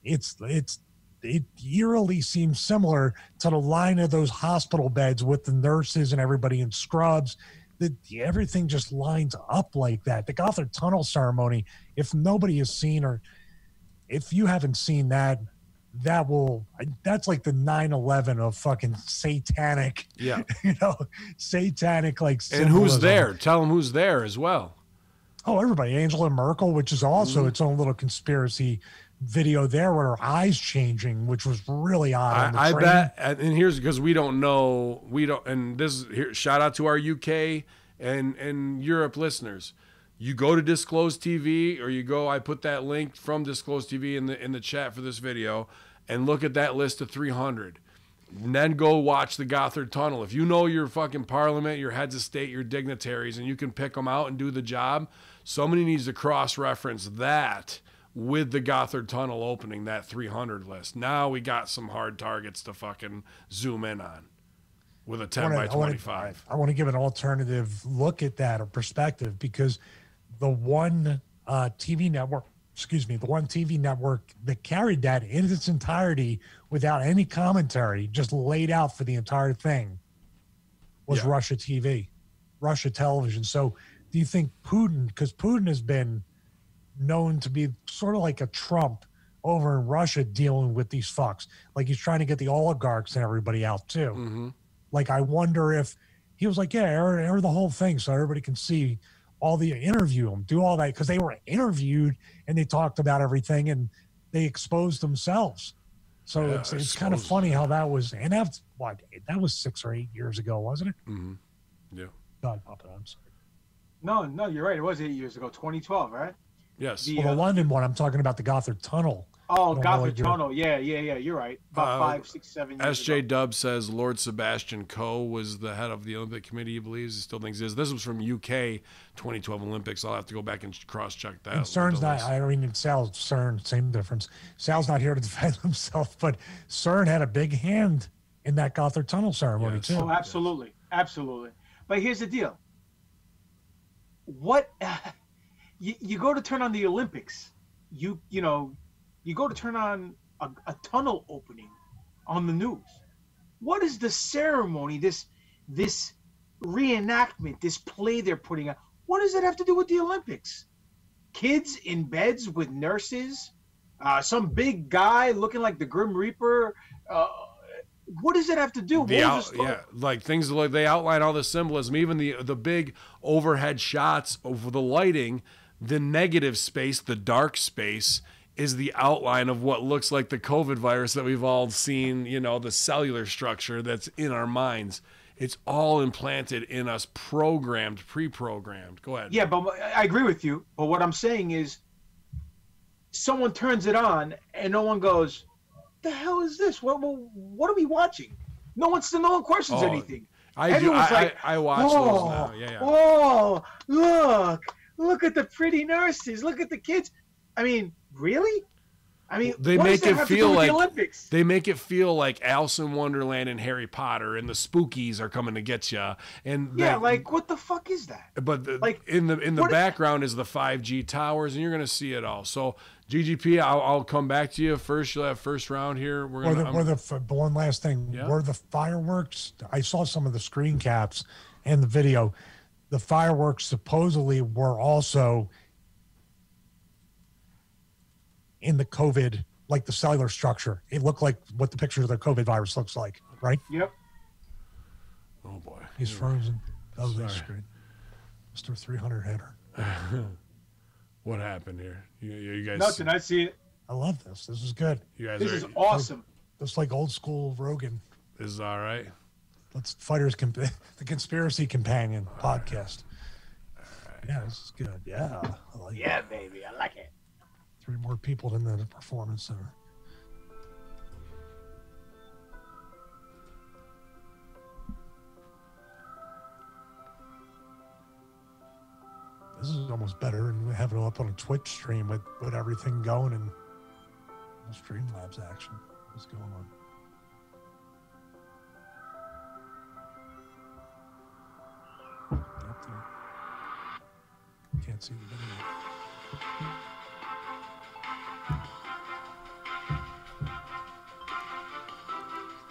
it's it's it eerily seems similar to the line of those hospital beds with the nurses and everybody in scrubs. That everything just lines up like that. The Gotthard Tunnel ceremony, if nobody has seen or if you haven't seen that, that will that's like the 9-11 of fucking satanic yeah you know satanic like and who's there tell them who's there as well oh everybody angela merkel which is also mm. its own little conspiracy video there with her eyes changing which was really odd i, I bet and here's because we don't know we don't and this here shout out to our uk and and europe listeners. You go to disclose tv or you go i put that link from disclose tv in the in the chat for this video and look at that list of 300 and then go watch the Gotthard Tunnel. If you know your fucking parliament, your heads of state, your dignitaries, and you can pick them out and do the job, somebody needs to cross reference that with the Gotthard Tunnel opening that 300 list. Now we got some hard targets to fucking zoom in on with a 10 wanna, by 25. I want to give an alternative look at that or perspective because the one uh, TV network excuse me, the one TV network that carried that in its entirety without any commentary, just laid out for the entire thing, was yeah. Russia TV, Russia television. So do you think Putin, because Putin has been known to be sort of like a Trump over in Russia dealing with these fucks, like he's trying to get the oligarchs and everybody out too. Mm-hmm. Like, I wonder if he was like, yeah, air, air the whole thing so everybody can see all the interview them, do all that because they were interviewed and they talked about everything and they exposed themselves. So yeah, it's it's kind of funny how that was, and that's what that was six or eight years ago, wasn't it? Mm-hmm. Yeah. God, Papa, I'm sorry. No, no, you're right. It was eight years ago, 2012, right? Yes. The, well, the uh, London one, I'm talking about the Gotthard Tunnel. Oh, Gotthard Tunnel. Yeah, yeah, yeah. You're right. About uh, five, six, seven years SJ ago. Dub says Lord Sebastian Coe was the head of the Olympic Committee, he believes. He still thinks is. This was from UK 2012 Olympics. I'll have to go back and cross check that. And CERN's not, I mean, Sal, CERN, same difference. Sal's not here to defend himself, but CERN had a big hand in that Gotthard Tunnel ceremony, yes. too. Oh, absolutely. Absolutely. But here's the deal. What, uh, you, you go to turn on the Olympics, you, you know, you go to turn on a, a tunnel opening on the news. What is the ceremony? This this reenactment, this play they're putting on. What does it have to do with the Olympics? Kids in beds with nurses, uh, some big guy looking like the Grim Reaper. Uh, what does it have to do? Out, yeah, like things like they outline all the symbolism, even the the big overhead shots over the lighting, the negative space, the dark space is the outline of what looks like the COVID virus that we've all seen, you know, the cellular structure that's in our minds. It's all implanted in us, programmed, pre programmed. Go ahead. Yeah, but I agree with you. But what I'm saying is, someone turns it on and no one goes, the hell is this? What, what, what are we watching? No one's no one questions oh, anything. I do. I, like, I, I watch oh, those now. Yeah, yeah. Oh, look, look at the pretty nurses. Look at the kids. I mean, really? I mean, they make it feel like the they make it feel like Alice in Wonderland and Harry Potter and the spookies are coming to get you. And yeah, like what the fuck is that? But the, like in the in the background is, is the five G towers, and you're gonna see it all. So GGP, I'll, I'll come back to you first. You'll have first round here. We're gonna. Or the, or the one last thing. Yeah. Were the fireworks? I saw some of the screen caps and the video the fireworks supposedly were also in the COVID, like the cellular structure. It looked like what the picture of the COVID virus looks like, right? Yep. Oh boy. He's frozen. Oh, Sorry. that's great. Mr. 300 hitter. What happened here? You, you guys. Nothing. I see it. I love this. This is good. You guys This are. is awesome. It's like old school Rogan. This is all right. Let's fighters comp- the conspiracy companion podcast. Yeah, this is good. Yeah, I like it. Yeah, baby. I like it. Three more people in the performance center. This is almost better than having it up on a Twitch stream with, with everything going and Streamlabs action. What's going on? Can't see the video.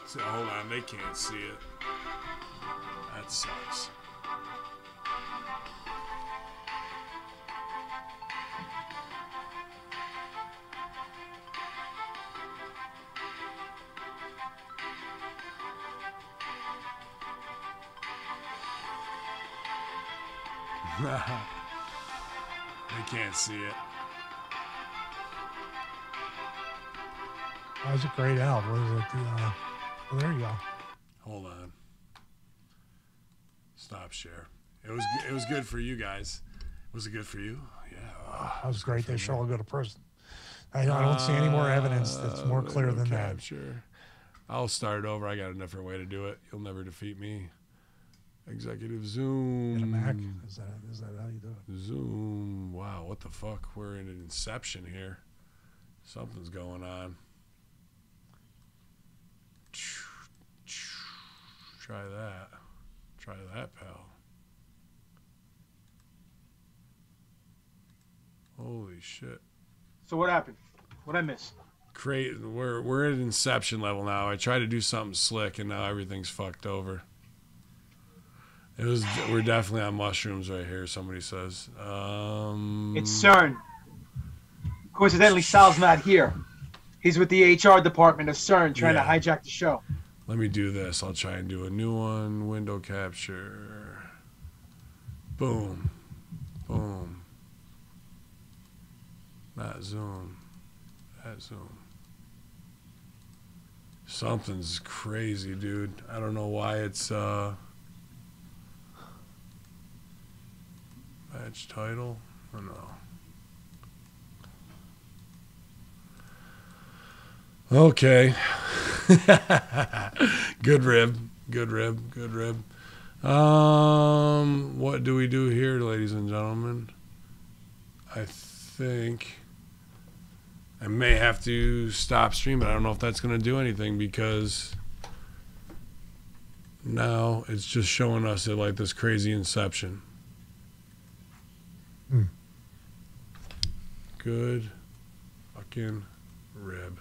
So, hold on, they can't see it. That sucks. they can't see it. That was a great out. What is it? The, uh, oh, there you go. Hold on. Stop share. It was it was good for you guys. Was it good for you? Yeah. That was great. They should all go to prison. I, I don't see any more evidence that's more Uh, clear than that. Sure. I'll start over. I got a different way to do it. You'll never defeat me. Executive Zoom. In a Mac. Is that is that how you do it? Zoom. Wow, what the fuck? We're in an inception here. Something's going on. Try that. Try that, pal. Holy shit. So what happened? What I miss? Create we're we're at inception level now. I tried to do something slick and now everything's fucked over. It was we're definitely on mushrooms right here, somebody says. Um It's CERN. Coincidentally, Sal's not here. He's with the HR department of CERN trying Yeah. to hijack the show. Let me do this. I'll try and do a new one. Window capture. Boom. Boom. Not zoom. That zoom. Something's crazy, dude. I don't know why it's uh match title. Don't know. Okay. good rib. Good rib. Good rib. Um, what do we do here, ladies and gentlemen? I think I may have to stop streaming. I don't know if that's going to do anything because now it's just showing us it like this crazy inception. Good fucking rib.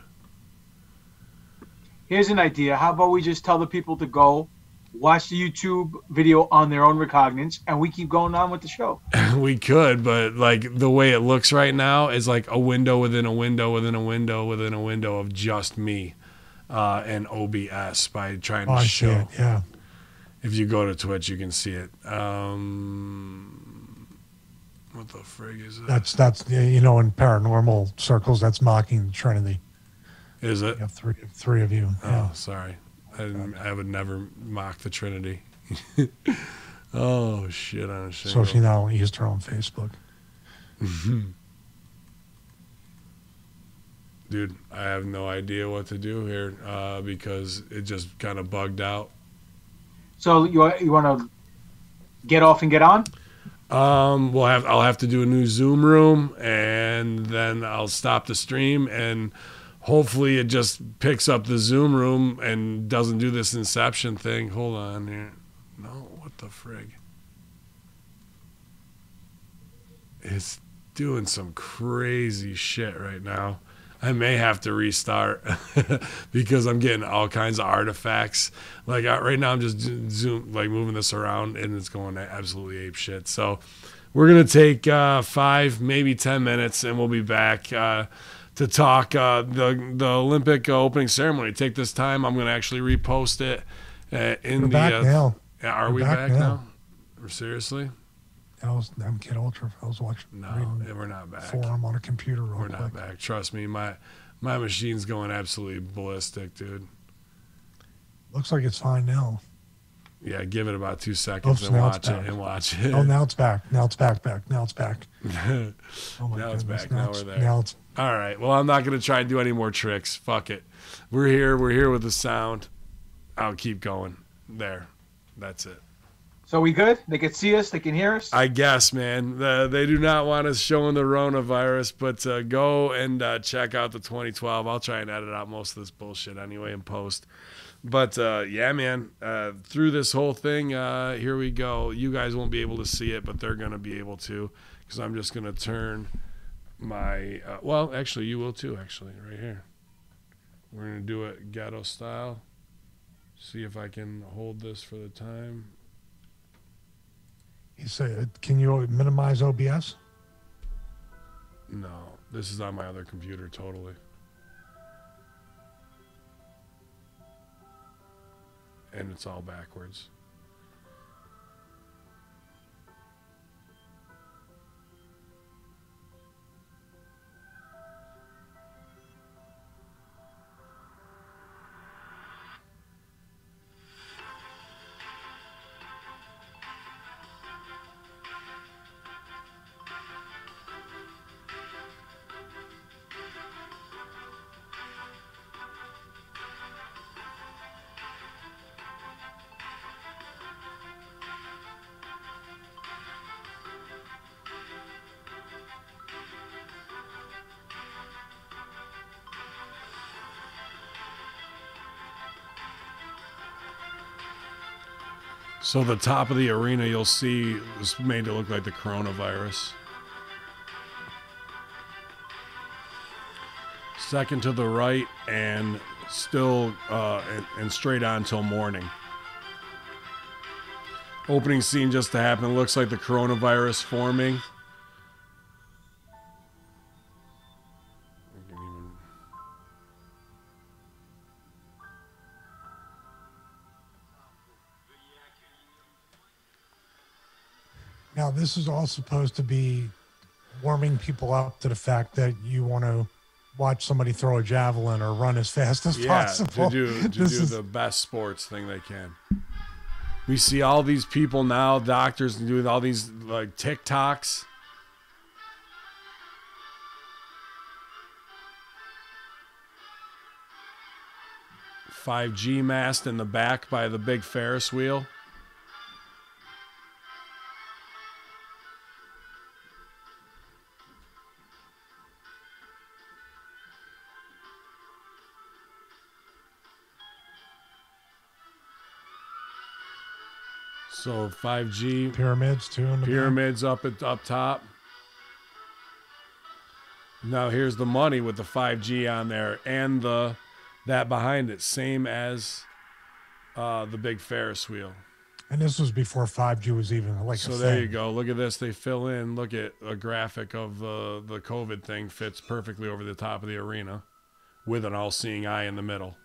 Here's an idea. How about we just tell the people to go watch the YouTube video on their own recognizance, and we keep going on with the show. we could, but like the way it looks right now is like a window within a window within a window within a window of just me uh, and OBS by trying Oh, to I see show. it. Yeah. If you go to Twitch, you can see it. Um, what the frig is that? That's that's you know in paranormal circles that's mocking the Trinity. Is it? You have three three of you. Yeah. Oh, sorry. I, didn't, I would never mock the Trinity. oh shit on a shingle. So she now used her on Facebook. Dude, I have no idea what to do here uh, because it just kind of bugged out. So you you want to get off and get on? Um, we'll have I'll have to do a new Zoom room, and then I'll stop the stream, and hopefully it just picks up the Zoom room and doesn't do this Inception thing. Hold on here. No, what the frig? It's doing some crazy shit right now. I may have to restart because I'm getting all kinds of artifacts. Like I, right now, I'm just zoom like moving this around and it's going absolutely ape shit. So we're gonna take uh, five, maybe ten minutes, and we'll be back uh, to talk uh, the the Olympic opening ceremony. Take this time. I'm gonna actually repost it uh, in We're the. back uh, now. Are We're we back back, now. now? Seriously? I was I'm Kid Ultra. I was watching No, reading we're not back. forum on a computer We're quick. not back. Trust me, my my machine's going absolutely ballistic, dude. Looks like it's fine now. Yeah, give it about two seconds Oops, and watch it and watch oh, it. Oh, now it's back. Now it's back. Back. Now it's back. Oh my Now it's goodness. back. Now it's, we're there. Now it's All right. Well, I'm not gonna try and do any more tricks. Fuck it. We're here. We're here with the sound. I'll keep going. There. That's it. So we good? They can see us. They can hear us. I guess, man. The, they do not want us showing the coronavirus, but uh, go and uh, check out the 2012. I'll try and edit out most of this bullshit anyway in post. But uh, yeah, man, uh, through this whole thing, uh, here we go. You guys won't be able to see it, but they're going to be able to because I'm just going to turn my. Well, actually, you will too, actually, right here. We're to do it ghetto style. See if I can hold this for the time. He said, "Can you minimize OBS?" No, this is on my other computer totally. And it's all backwards. So the top of the arena you'll see is made to look like the coronavirus. Second to the right and still uh, and, and straight on till morning. Opening scene just to happen. Looks like the coronavirus forming. This is all supposed to be warming people up to the fact that you want to watch somebody throw a javelin or run as fast as yeah, possible. to do to do is- the best sports thing they can. We see all these people now, doctors doing all these like TikToks. Five G mast in the back by the big Ferris wheel. So five G pyramids too. In the back. pyramids up at up top. Now here's the money with the 5G on there and the that behind it, same as uh, the big Ferris wheel. And this was before 5G was even like So there thing. you go. Look at this. They fill in. Look at a graphic of the the COVID thing fits perfectly over the top of the arena, with an all-seeing eye in the middle.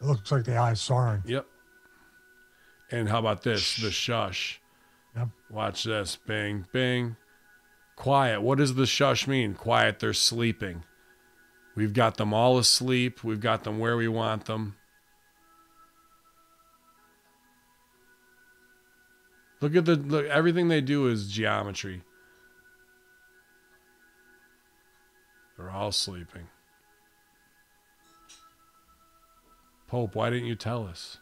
It looks like the eye's soaring. Yep. And how about this? The shush. Yep. Watch this. Bing, bing. Quiet. What does the shush mean? Quiet. They're sleeping. We've got them all asleep. We've got them where we want them. Look at the look. Everything they do is geometry. They're all sleeping. Pope, why didn't you tell us?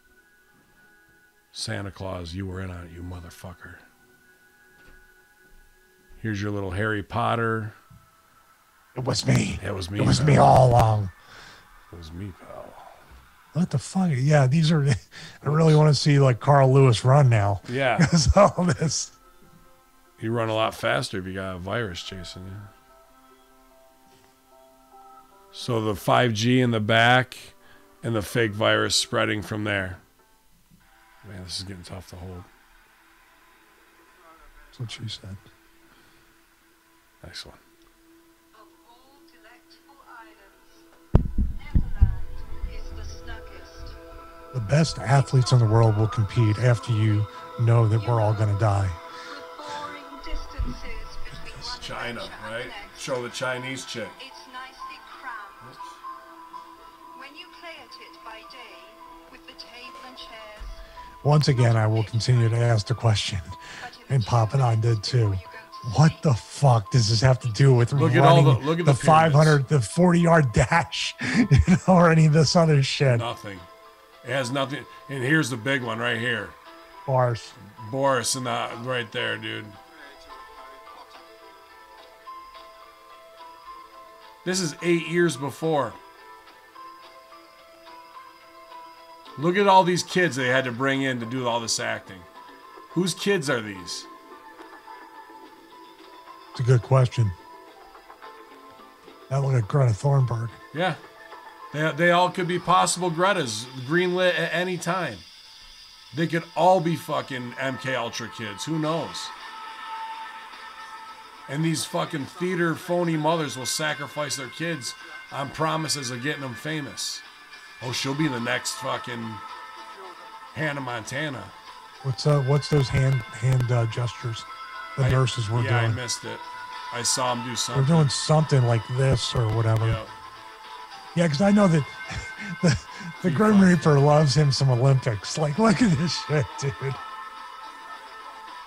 Santa Claus, you were in on it, you motherfucker. Here's your little Harry Potter. It was me. It was me. It was pal. me all along. It was me, pal. What the fuck? Yeah, these are. I really want to see like Carl Lewis run now. Yeah, Because all this. you run a lot faster if you got a virus chasing you. So the 5G in the back and the fake virus spreading from there. Man, this is getting tough to hold. That's what she said. Nice one. Of all delectable islands, Neverland is the best athletes in the world will compete after you know that we're all going to die. With boring distances between one China, right? Show the Chinese chick. Once again, I will continue to ask the question, but in the and Pop and I did too. you're going to What the fuck does this have to do with Look at all running the- look at the the 500, the 40 yard dash, you know, or any of this other shit? Nothing. It has nothing. And here's the big one right here. Bars. Boris and the right there, dude. This is eight years before. Look at all these kids they had to bring in to do all this acting. Whose kids are these? It's a good question. That look at Greta Thornburg. Yeah. They, they all could be possible Greta's greenlit at any time. They could all be fucking MK Ultra kids. Who knows? And these fucking theater phony mothers will sacrifice their kids on promises of getting them famous. Oh, she'll be the next fucking Hannah Montana. What's uh, what's those hand hand uh, gestures the I- nurses were doing? yeah, I missed it. I saw them do something. They're doing something like this or whatever. Yeah. Yeah, because I know that the, the Grim Reaper loves him some Olympics. Like, look at this shit, dude.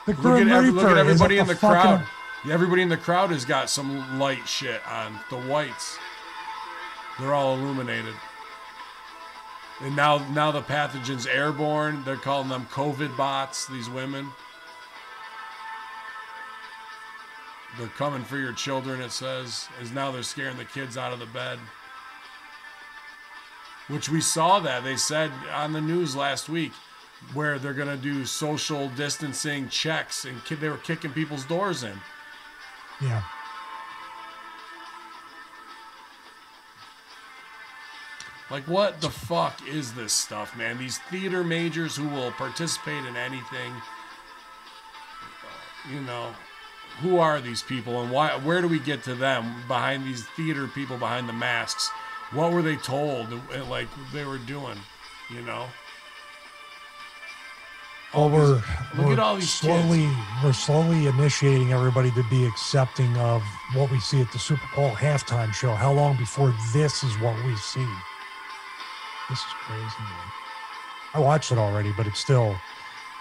The Look at, Reaper look at everybody in the fucking- crowd. Yeah, everybody in the crowd has got some light shit on. The whites, they're all illuminated. And now, now the pathogen's airborne. They're calling them COVID bots. These women. They're coming for your children. It says, as now they're scaring the kids out of the bed. Which we saw that they said on the news last week where they're to do social distancing checks and they were kicking people's doors in. Yeah. Like, what the fuck is this stuff, man? These theater majors who will participate in anything, you know, who are these people and why? Where do we get to them behind these theater people behind the masks? What were they told? uh, Like they were doing, you know? Well, we're, look we're at all these slowly we're slowly initiating everybody to be accepting of what we see at the Super Bowl halftime show. How long before this is what we see? This is crazy, man. I watched it already, but it's still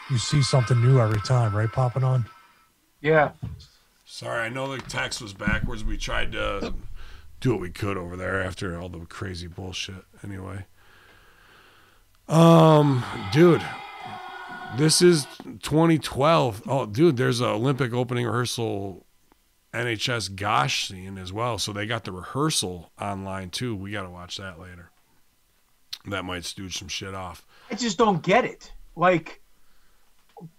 you see something new every time, right? Popping on. Yeah. Sorry, I know the text was backwards. We tried to do what we could over there after all the crazy bullshit. Anyway, um, dude, this is 2012. Oh, dude, there's a Olympic opening rehearsal NHS Gosh scene as well. So they got the rehearsal online too. We got to watch that later. That might stooge some shit off. I just don't get it. Like,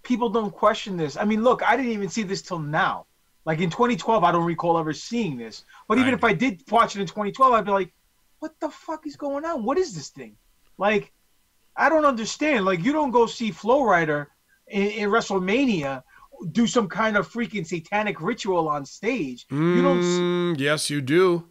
people don't question this. I mean, look, I didn't even see this till now. Like in 2012, I don't recall ever seeing this. But even if I did watch it in 2012, I'd be like, what the fuck is going on? What is this thing? Like, I don't understand. Like, you don't go see Flo Rida in, in WrestleMania do some kind of freaking satanic ritual on stage. You don't. s- Mm, yes, you do.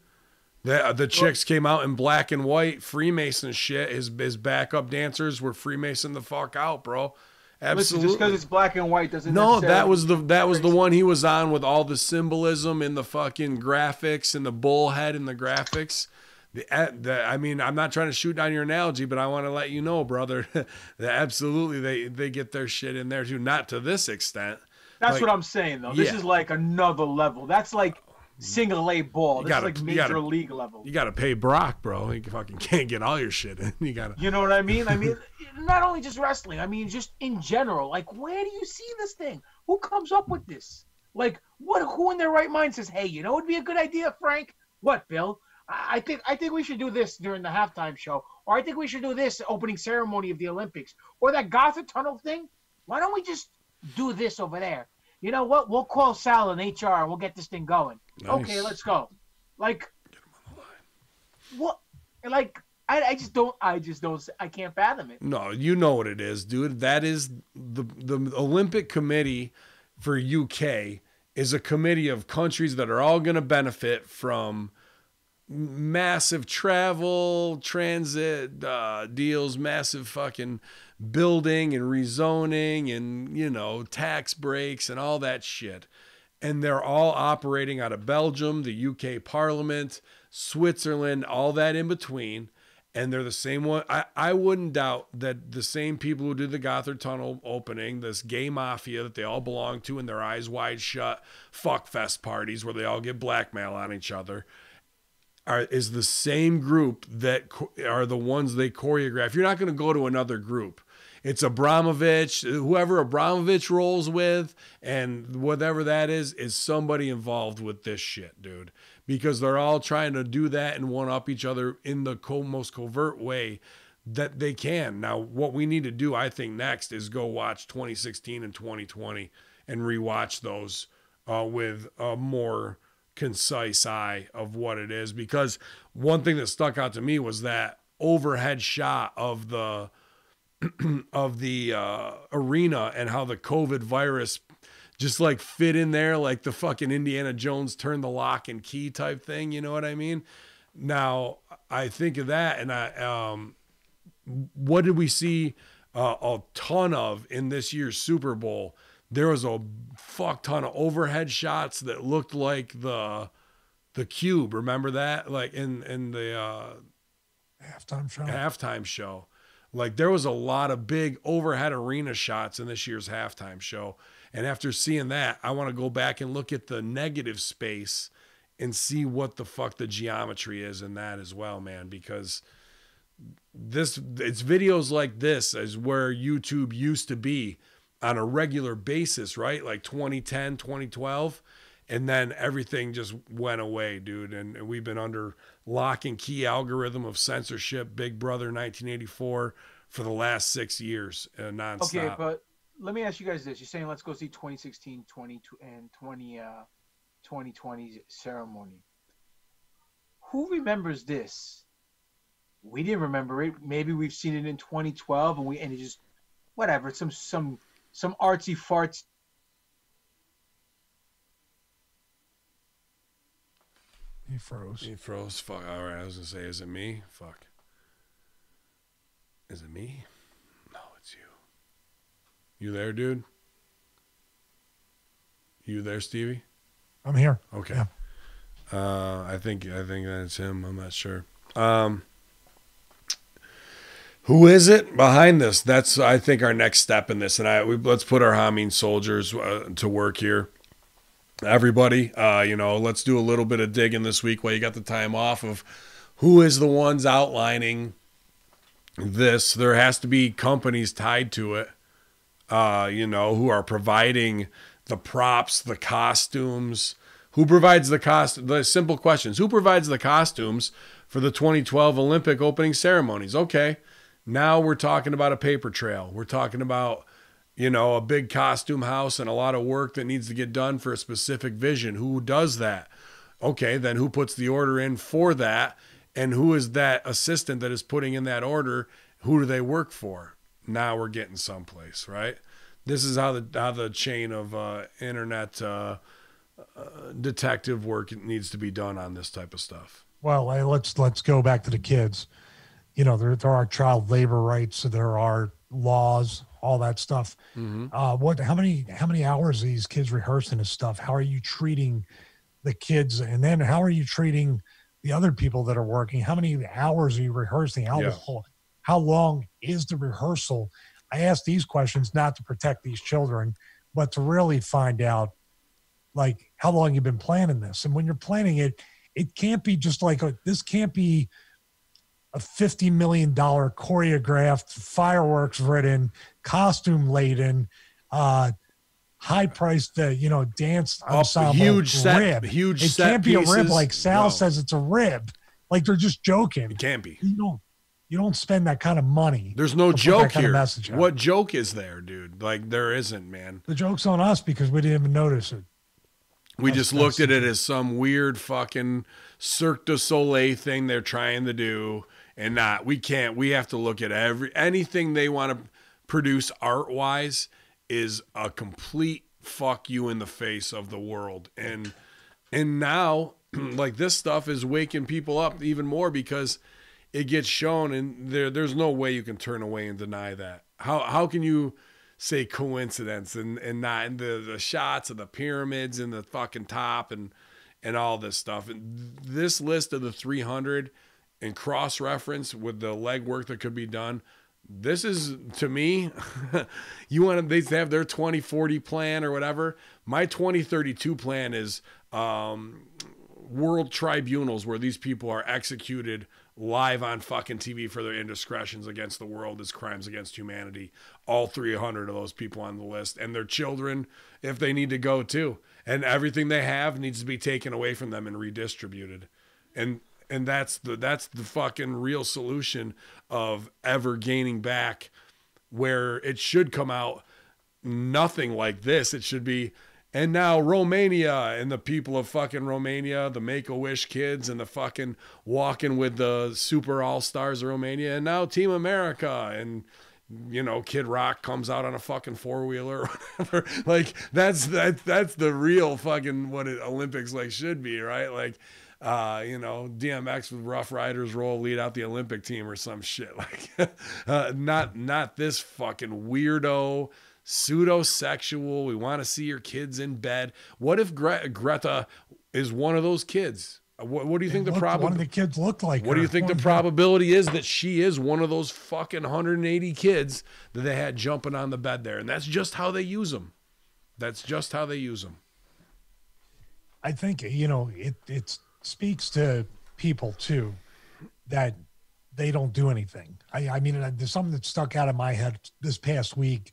The the chicks came out in black and white Freemason shit. His his backup dancers were Freemason the fuck out, bro. Listen, Absolutely. just because it's black and white doesn't. no, that was the that was the one he was on with all the symbolism in the fucking graphics and the bullhead in the graphics. The, uh, the, I mean, I'm not trying to shoot down your analogy, but I want to let you know, brother, that absolutely they they get their shit in there too. Not to this extent. That's Like, what I'm saying, though. This yeah. is like another level. That's like single A ball. This gotta- is like major gotta- league level. You got to pay Brock, bro. You fucking can't get all your shit in. You got to. You know what I mean? I mean, not only just wrestling. I mean, just in general. Like, where do you see this thing? Who comes up with this? Like, what? Who in their right mind says, "Hey, you know, it'd be a good idea, Frank"? What, Bill? I I think I think we should do this during the halftime show, or I think we should do this opening ceremony of the Olympics, or that Gotham Tunnel thing. Why don't we just do this over there? You know what? We'll call Sal and HR and we'll get this thing going. Okay, let's go. Like, what? Like I, I just don't. I just don't. I can't fathom it. No, you know what it is, dude. That is the the Olympic Committee for UK is a committee of countries that are all going to benefit from massive travel, transit uh, deals, massive fucking building and rezoning and, you know, tax breaks and all that shit. And they're all operating out of Belgium, the UK Parliament, Switzerland, all that in between. And they're the same one. I, I wouldn't doubt that the same people who did the Gotthard Tunnel opening, this gay mafia that they all belong to in their eyes wide shut, fuck fest parties where they all get blackmail on each other, are is the same group that co- are the ones they choreograph. You're not going to go to another group. It's Abramovich, whoever Abramovich rolls with, and whatever that is, is somebody involved with this shit, dude. Because they're all trying to do that and one up each other in the co- most covert way that they can. Now, what we need to do, I think, next is go watch 2016 and 2020 and rewatch those uh, with a more concise eye of what it is. Because one thing that stuck out to me was that overhead shot of the of the uh, arena and how the COVID virus just like fit in there like the fucking Indiana Jones turn the lock and key type thing. You know what I mean? Now I think of that and I um, what did we see uh, a ton of in this year's Super Bowl? There was a fuck ton of overhead shots that looked like the the cube. Remember that? Like in in the uh, Halftime show. halftime show. Like there was a lot of big overhead arena shots in this year's halftime show. And after seeing that, I want to go back and look at the negative space and see what the fuck the geometry is in that as well, man, because this it's videos like this is where YouTube used to be on a regular basis, right? Like 2010, 2012 and then everything just went away, dude. And, and we've been under lock and key algorithm of censorship, Big Brother 1984 for the last six years, uh, nonstop. Okay, but let me ask you guys this: You're saying let's go see 2016, 20 and 20 uh 2020 ceremony. Who remembers this? We didn't remember it. Maybe we've seen it in 2012, and we and it just whatever. Some some some artsy farts He froze. he froze. Fuck. All right, I was gonna say, is it me? Fuck. Is it me? No, it's you. You there, dude? You there, Stevie? I'm here. Okay. Yeah. Uh, I think I think that's him. I'm not sure. Um, who is it behind this? That's I think our next step in this, and I we, let's put our Hamin soldiers uh, to work here. Everybody, uh, you know, let's do a little bit of digging this week while you got the time off of who is the ones outlining this. There has to be companies tied to it, uh, you know, who are providing the props, the costumes. Who provides the cost? The simple questions. Who provides the costumes for the 2012 Olympic opening ceremonies? Okay, now we're talking about a paper trail. We're talking about, you know, a big costume house and a lot of work that needs to get done for a specific vision. Who does that? Okay, then who puts the order in for that? And who is that assistant that is putting in that order? Who do they work for? Now we're getting someplace, right? This is how the how the chain of uh, internet uh, uh, detective work needs to be done on this type of stuff. Well, let's let's go back to the kids. You know, there there are child labor rights, there are laws, all that stuff. Mm-hmm. Uh, what? How many? How many hours are these kids rehearsing this stuff? How are you treating the kids? And then how are you treating the other people that are working? How many hours are you rehearsing? How Yeah. long? How long is the rehearsal? I ask these questions not to protect these children, but to really find out, like, how long you've been planning this. And when you're planning it, it can't be just like a, this can't be a $50 million choreographed, fireworks written, costume laden, uh, high priced, uh, you know, dance ensemble. huge set- rib. huge It can't be a rib like Sal No. says it's a rib. Like they're just joking. It can't be. You don't, you don't spend that kind of money. There's no to put that joke here. message. What joke is there, dude? Like there isn't, man. The joke's on us because we didn't even notice it. We That's- just looked at it as some weird fucking Cirque du Soleil thing they're trying to do, and not. We can't. We have to look at every anything they want to produce art wise is a complete fuck you in the face of the world, and and now like this stuff is waking people up even more because it gets shown, and there there's no way you can turn away and deny that. How how can you? say coincidence and and not and the the shots of the pyramids and the fucking top and and all this stuff and this list of the 300 and cross reference with the legwork that could be done this is to me you want to they have their 2040 plan or whatever my 2032 plan is um world tribunals where these people are executed live on fucking TV for their indiscretions against the world as crimes against humanity. All 300 of those people on the list and their children if they need to go too. And everything they have needs to be taken away from them and redistributed. And and that's the that's the fucking real solution of ever gaining back where it should come out nothing like this. It should be and now Romania and the people of fucking Romania, the Make a Wish kids and the fucking walking with the super all stars of Romania, and now Team America and you know Kid Rock comes out on a fucking four wheeler or whatever. Like that's that that's the real fucking what it, Olympics like should be, right? Like. Uh, you know, DMX with Ruff Ryders roll lead out the Olympic team or some shit like, uh, not not this fucking weirdo pseudo-sexual. We want to see your kids in bed. What if Gre- Greta is one of those kids? Uh, What, what do you think the problem? One of the kids looked like. What do you think the probability is that she is one of those fucking 180 kids that they had jumping on the bed there? And that's just how they use them. That's just how they use them. I think you know it. It speaks to people too that they don't do anything. I, I mean, there's something that stuck out of my head this past week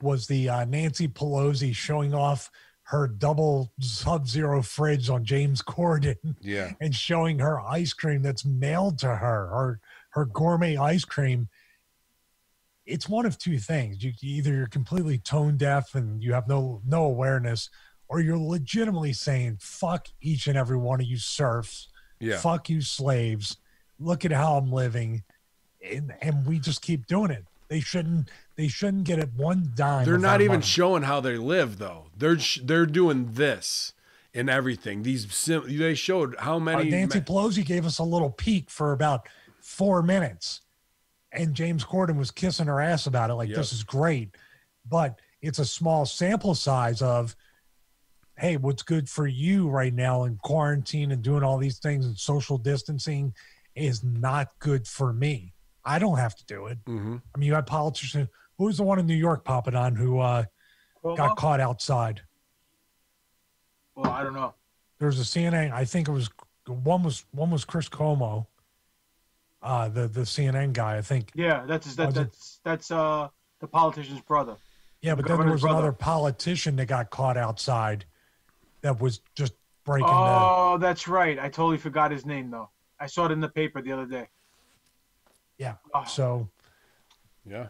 was the uh, Nancy Pelosi showing off her double sub-zero fridge on James Corden Yeah. and showing her ice cream that's mailed to her or her gourmet ice cream. It's one of two things. You either you're completely tone deaf and you have no no awareness, or you're legitimately saying fuck each and every one of you serfs, Yeah. fuck you slaves. Look at how I'm living, and and we just keep doing it. They shouldn't they shouldn't get it one dime. They're not even money. showing how they live though. They're sh- they're doing this and everything. These sim- they showed how Uh, many Nancy ma- Pelosi gave us a little peek for about four minutes, and James Corden was kissing her ass about it, like Yep. this is great, but it's a small sample size of, hey, what's good for you right now in quarantine and doing all these things and social distancing is not good for me. I don't have to do it. Mhm. I mean, you had politicians. Who was the one in New York popping on who uh, Cuomo? got caught outside? Well, I don't know. there was a CNN. I think it was one was one was Chris Cuomo, uh, the the CNN guy. I think. Yeah, that's that, Was it- that's that's uh the politician's brother. Yeah, but then there was brother. another politician that got caught outside, that was just breaking the. Oh, that's right. I totally forgot his name though. I saw it in the paper the other day. Yeah. Oh. So Yeah.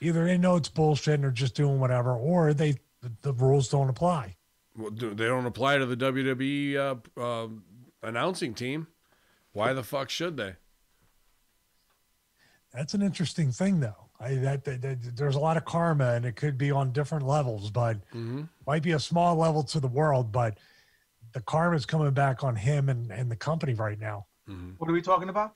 either they know it's bullshit and they're just doing whatever, or they the, the rules don't apply. Well, they don't apply to the WWE uh, uh, announcing team. Why the fuck should they? That's an interesting thing, though. I, that, that, that- there's a lot of karma, and it could be on different levels, but Mm-hmm. might be a small level to the world, but the karma's coming back on him and, and the company right now. What are we talking about?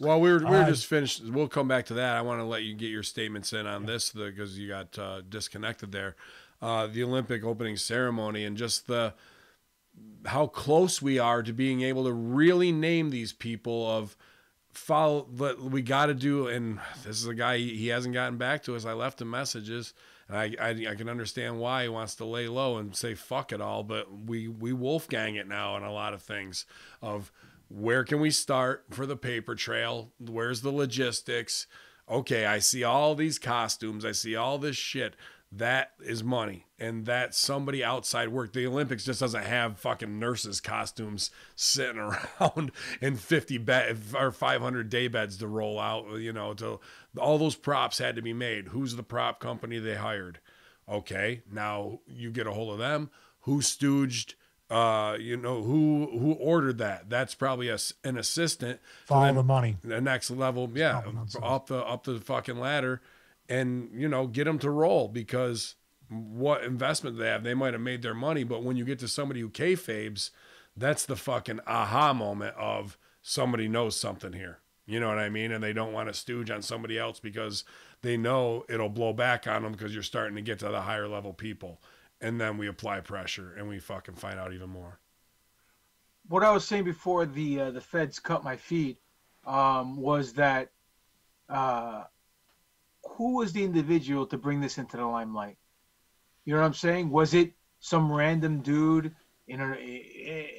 Well, we were we were Uh, just finished. We'll come back to that. I want to let you get your statements in on this because you got uh, disconnected there. Uh, the Olympic opening ceremony and just the how close we are to being able to really name these people of follow what we got to do and this is a guy he, he hasn't gotten back to us. I left him messages and I, I i can understand why he wants to lay low and say fuck it all but we we wolfgang it now on a lot of things of where can we start for the paper trail? Where's the logistics? Okay i see all these costumes i see all this shit that is money and that somebody outside work the olympics just doesn't have fucking nurses costumes sitting around and 50 bed or 500 day beds to roll out you know to all those props had to be made who's the prop company they hired okay now you get a hold of them who stooged Uh, you know who who ordered that? That's probably a, an assistant. Follow the money. the next level, yeah, up the up the fucking ladder, and you know get them to roll because what investment they have, they might have made their money, but when you get to somebody who kayfabes, that's the fucking aha moment of somebody knows something here. You know what I mean? And they don't want to stooge on somebody else because they know it'll blow back on them because you're starting to get to the higher level people. And then we apply pressure and we fucking find out even more. what I was saying before the uh, the feds cut my feet um, was that uh, who was the individual to bring this into the limelight? You know what I'm saying? Was it some random dude in a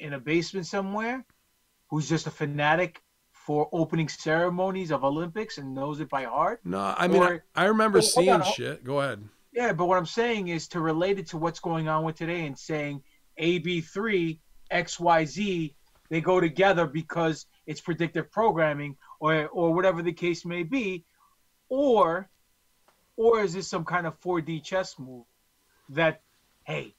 in a basement somewhere who's just a fanatic for opening ceremonies of Olympics and knows it by heart? No, I mean, Or- I, I remember Well, seeing on, shit. Go ahead. Yeah, but what I'm saying is to relate it to what's going on with today and saying AB3, XYZ, they go together because it's predictive programming or or whatever the case may be, or or is this some kind of 4D chess move that hey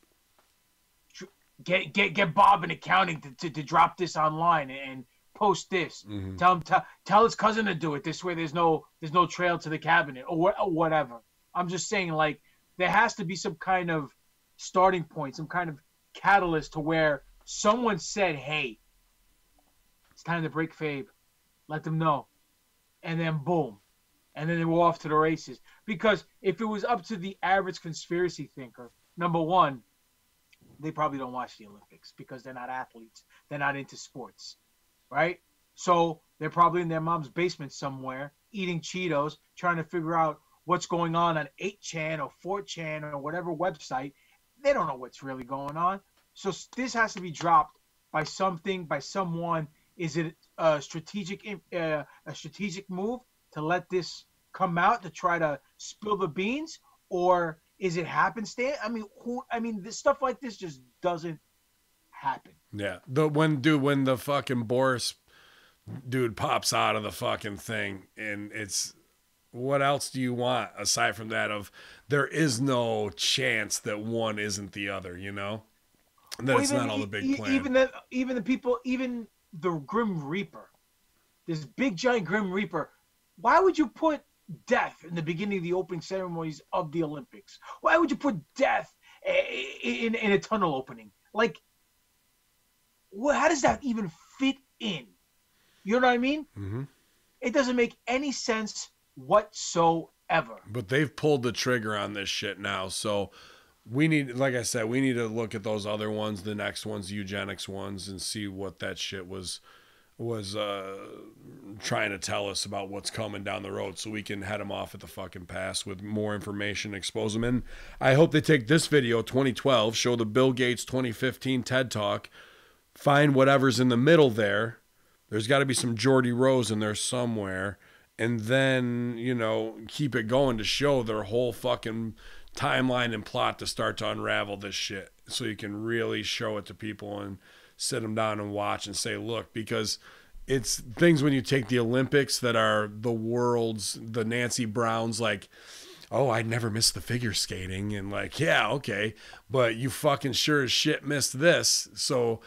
get get get Bob in accounting to, to, to drop this online and post this. Mhm. Tell him tell, tell his cousin to do it. This way there's no there's no trail to the cabinet or, or whatever. I'm just saying, like, there has to be some kind of starting point, some kind of catalyst to where someone said, hey, it's time to break Fabe. Let them know. And then boom. And then they were off to the races. Because if it was up to the average conspiracy thinker, number one, they probably don't watch the Olympics because they're not athletes. They're not into sports. Right? So they're probably in their mom's basement somewhere eating Cheetos, trying to figure out what's going on on 8chan or 4chan or whatever website. They don't know what's really going on. So this has to be dropped by something, by someone. Is it a strategic, uh, a strategic move to let this come out to try to spill the beans, or is it happenstance? I mean, who? I mean, this stuff like this just doesn't happen. Yeah. The when dude when the fucking Boris dude pops out of the fucking thing and it's what else do you want aside from that of there is no chance that one isn't the other, you know? That Well, it's even- not all the big e- plan. Even the even the people, even the Grim Reaper, this big giant Grim Reaper. Why would you put death in the beginning of the opening ceremonies of the Olympics? Why would you put death in in a tunnel opening? Like, how does that even fit in? You know what I mean? hmm It doesn't make any sense whatsoever. But they've pulled the trigger on this shit now. So we need, like I said, we need to look at those other ones, the next ones, eugenics ones, and see what that shit was was uh trying to tell us about what's coming down the road so we can head them off at the fucking pass with more information expose them and i hope they take this video 2012 show the bill gates 2015 ted talk find whatever's in the middle there. There's got to be some Geordie Rose in there somewhere, and then you know keep it going to show their whole fucking timeline and plot to start to unravel this shit, so you can really show it to people and sit them down and watch and say, look, because it's things when you take the Olympics that are the world's the Nancy Browns like. Oh, I never missed the figure skating, and like, yeah, okay, but you fucking sure as shit missed this. So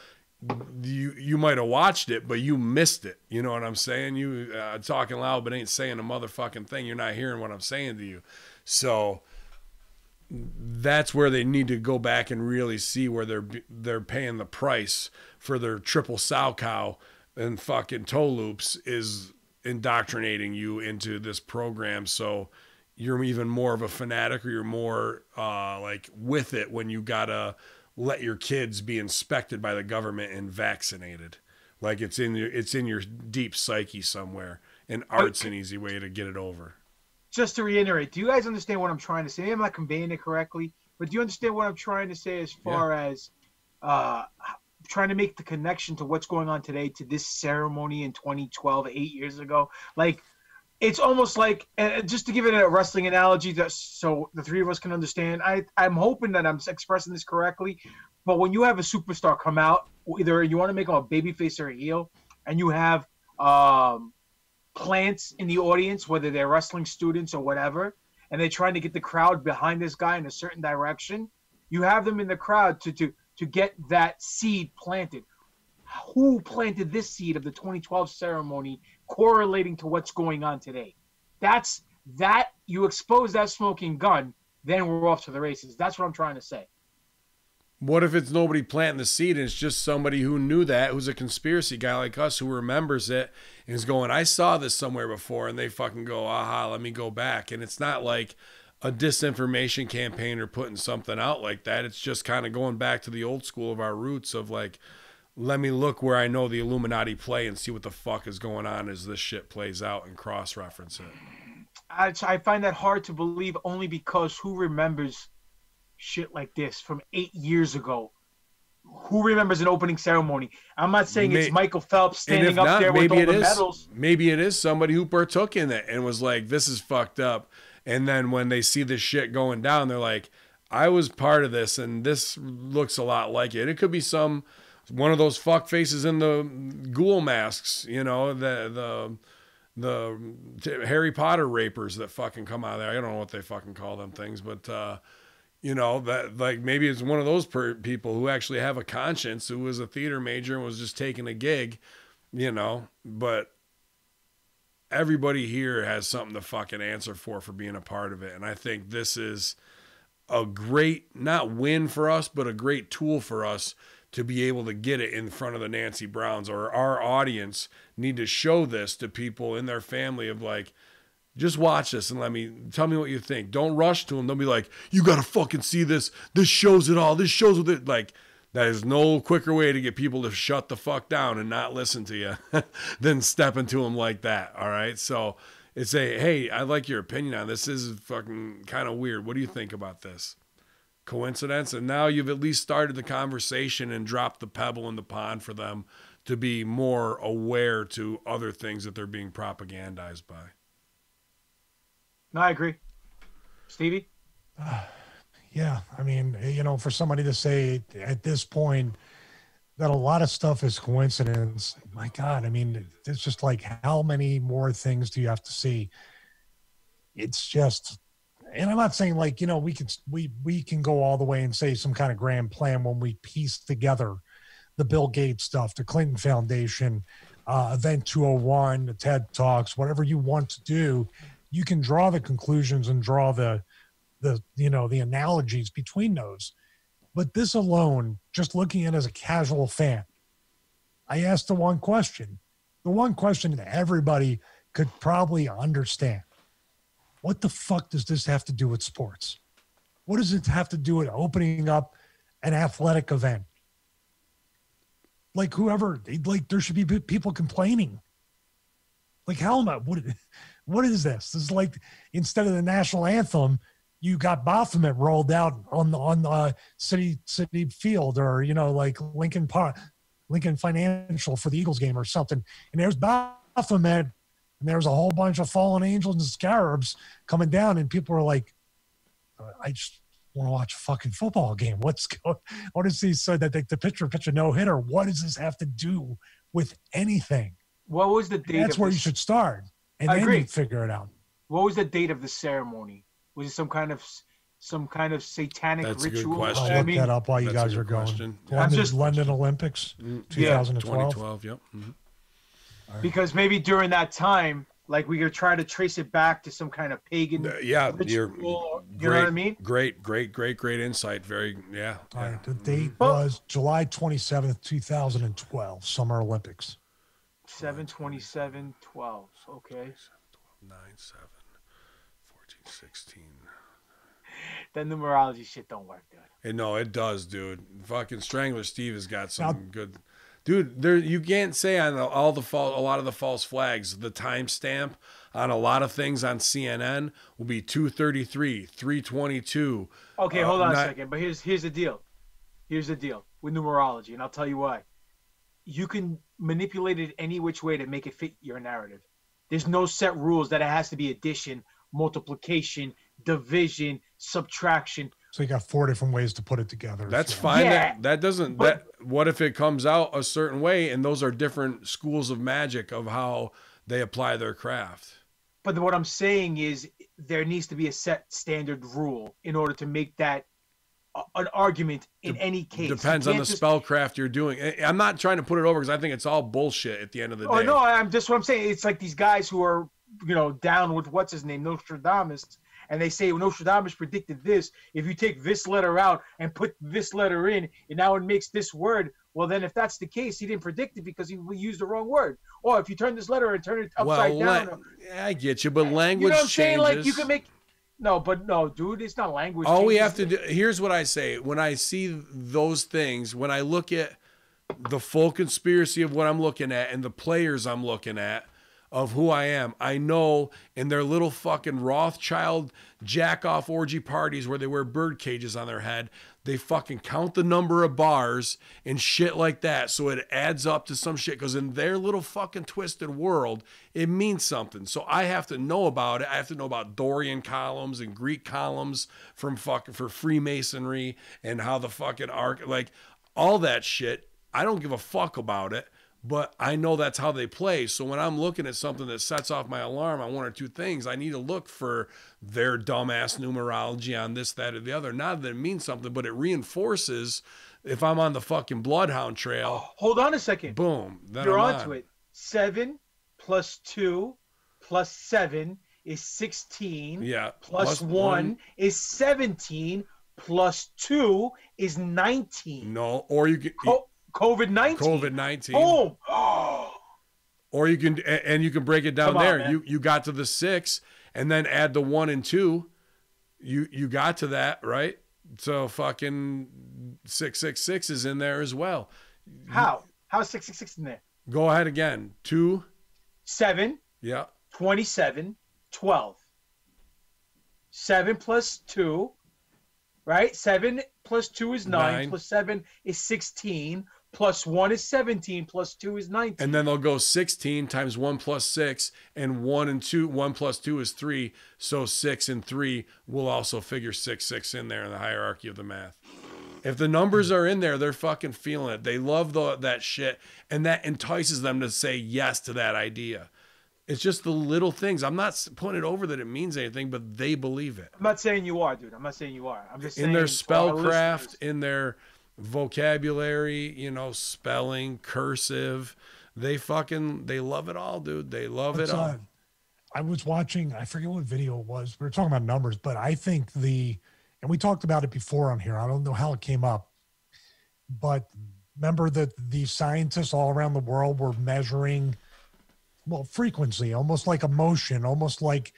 you you might have watched it, but you missed it. You know what I'm saying? You uh, talking loud, but ain't saying a motherfucking thing. You're not hearing what I'm saying to you. So that's where they need to go back and really see where they're they're paying the price for their triple Salchow and fucking toe loops is indoctrinating you into this program. So you're even more of a fanatic or you're more uh, like with it when you gotta let your kids be inspected by the government and vaccinated. Like it's in your it's in your deep psyche somewhere. And art's an easy way to get it over. Just to reiterate, do you guys understand what I'm trying to say? Maybe I'm not conveying it correctly, but do you understand what I'm trying to say as far as uh, trying to make the connection to what's going on today to this ceremony in 2012, eight years ago? Like, it's almost like, and just to give it a wrestling analogy, that so the three of us can understand. I I'm hoping that I'm expressing this correctly, but when you have a superstar come out, either you want to make him a babyface or a heel, and you have um plants in the audience, whether they're wrestling students or whatever, and they're trying to get the crowd behind this guy in a certain direction. You have them in the crowd to to to get that seed planted. Who planted this seed of the 2012 ceremony correlating to what's going on today? That's that you expose that smoking gun, then we're off to the races. That's what I'm trying to say. What if it's nobody planting the seed and it's just somebody who knew that, who's a conspiracy guy like us who remembers it and is going, I saw this somewhere before, and they fucking go, aha, let me go back. And it's not like a disinformation campaign or putting something out like that. It's just kind of going back to the old school of our roots of like, let me look where I know the Illuminati play and see what the fuck is going on as this shit plays out and cross reference it. I, I find that hard to believe only because who remembers shit like this from eight years ago? Who remembers an opening ceremony? I'm not saying it's Michael Phelps standing up not, there with all it the is. medals. Maybe it is somebody who partook in it and was like, "This is fucked up." And then when they see this shit going down, they're like, "I was part of this, and this looks a lot like it." It could be some one of those fuck faces in the ghoul masks, you know, the the the Harry Potter rapers that fucking come out of there. I don't know what they fucking call them things, but uh, you know that like maybe it's one of those per- people who actually have a conscience, who was a theater major and was just taking a gig, you know. But everybody here has something to fucking answer for for being a part of it, and I think this is a great not win for us, but a great tool for us to be able to get it in front of the Nancy Browns or our audience need to show this to people in their family of like just watch this and let me tell me what you think. Don't rush to them. Don't be like, you gotta fucking see this. This shows it all. This shows what it like. That is no quicker way to get people to shut the fuck down and not listen to you than stepping to them like that. All right. So it's a hey, I like your opinion on this. This is fucking kind of weird. What do you think about this? Coincidence? And now you've at least started the conversation and dropped the pebble in the pond for them to be more aware to other things that they're being propagandized by. No, I agree. Stevie? Yeah, I mean, you know, for somebody to say at this point that a lot of stuff is coincidence, my God, I mean, it's just like how many more things do you have to see? It's just, and I'm not saying like you know we can we we can go all the way and say some kind of grand plan when we piece together the Bill Gates stuff, the Clinton Foundation, uh, Event 201, the TED Talks, whatever you want to do, you can draw the conclusions and draw the the you know the analogies between those. But this alone just looking at it as a casual fan i asked the one question the one question that everybody could probably understand. What the fuck does this have to do with sports? What does it have to do with opening up an athletic event? Like whoever like there should be people complaining like how am i what, what is this this is like instead of the national anthem you got Baphomet rolled out on the on the city city field or you know like Lincoln Park, Lincoln Financial for the Eagles game or something, and there's Baphomet, and there's a whole bunch of fallen angels and scarabs coming down, and people are like, "Uh, I just want to watch a fucking football game. What's going? What is he said that the, the pitcher pitch a no hitter? What does this have to do with anything? What was the date? That's of where you should start, and I then agree. you figure it out. What was the date of the ceremony? Was it some kind of some kind of satanic That's a good ritual? question. I'll I look mean, that up while you That's a guys good are going. question. I'm London, just- London Olympics, Mm, 2012. 2012, yep. mhm. because maybe during that time, like we could try to trace it back to some kind of pagan Uh, yeah, you're. You great, know what I mean? Great, great, great, great insight. Very, yeah. All yeah. right, the date Well- was July 27th, 2012, Summer Olympics. 7 27 12. Okay. 9, 7, 14, 16. That numerology shit don't work, dude. And no, it does, dude. Fucking Strangler Steve has got some Now- good. Dude, there you can't say on all the fal- a lot of the false flags. The timestamp on a lot of things on CNN will be 233, 322. Okay, Uh, hold on not- a second. But here's here's the deal. Here's the deal with numerology, and I'll tell you why. You can manipulate it any which way to make it fit your narrative. There's no set rules that it has to be addition, multiplication, division, subtraction. So you got four different ways to put it together. That's So- fine. Yeah, that, that doesn't. but- that what if it comes out a certain way, and those are different schools of magic of how they apply their craft. But what I'm saying is there needs to be a set standard rule in order to make that a- an argument in any case. Depends on the just- spellcraft you're doing. I'm not trying to put it over because I think it's all bullshit at the end of the oh, day. Oh no, I'm just what I'm saying. It's like these guys who are, you know, down with what's his name, Nostradamus, and they say Nostradamus predicted this. If you take this letter out and put this letter in, and now it makes this word. Well, then if that's the case, he didn't predict it because he used the wrong word. Or if you turn this letter and turn it upside well, down, la- yeah, I get you, but you language know what I'm saying? changes. Like you can make. No, but no, dude, it's not language. All we have to do here's what I say when I see those things, when I look at the full conspiracy of what I'm looking at and the players I'm looking at of who I am, I know in their little fucking Rothschild jack off orgy parties where they wear bird cages on their head, they fucking count the number of bars and shit like that. So it adds up to some shit because in their little fucking twisted world, it means something. So I have to know about it. I have to know about Dorian columns and Greek columns from fucking for Freemasonry and how the fucking arc like all that shit. I don't give a fuck about it, but I know that's how they play. So when I'm looking at something that sets off my alarm on one or two things, I need to look for their dumbass numerology on this, that, or the other. Not that it means something, but it reinforces if I'm on the fucking bloodhound trail. Oh, hold on a second. Boom. Then You're I'm onto on. it. Seven plus two plus seven is sixteen. Yeah. plus plus one, is 17 plus 2 is 19 No, or you can Co- covid-19 COVID nineteen. boom Or you can and you can break it down on, there. man. you you got to the six and then add the one and two. You you got to that, right? So fucking six six six is in there as well. how how is 666 in there Go ahead again. Two. 7 Yeah. 27 12 7 plus 2 right 7 plus 2 is 9, Nine. plus 7 is 16 plus 1 is 17 plus 2 is 19 And then they'll go 16 times 1 plus 6, and 1 and 2, 1 plus 2 is 3. So 6 and 3 will also figure 6, 6 in there in the hierarchy of the math. If the numbers are in there, they're fucking feeling it. They love the, that shit, and that entices them to say yes to that idea. It's just the little things. I'm not putting it over that it means anything, but they believe it. I'm not saying you are dude I'm not saying you are I'm just saying in their spellcraft, in their vocabulary, you know, spelling, cursive. They fucking they love it all, dude. They love it all. uh, I was watching, I forget what video it was. We were talking about numbers, but I think the, and we talked about it before on here. I don't know how it came up, but remember that the scientists all around the world were measuring, well, frequency, almost like emotion, almost like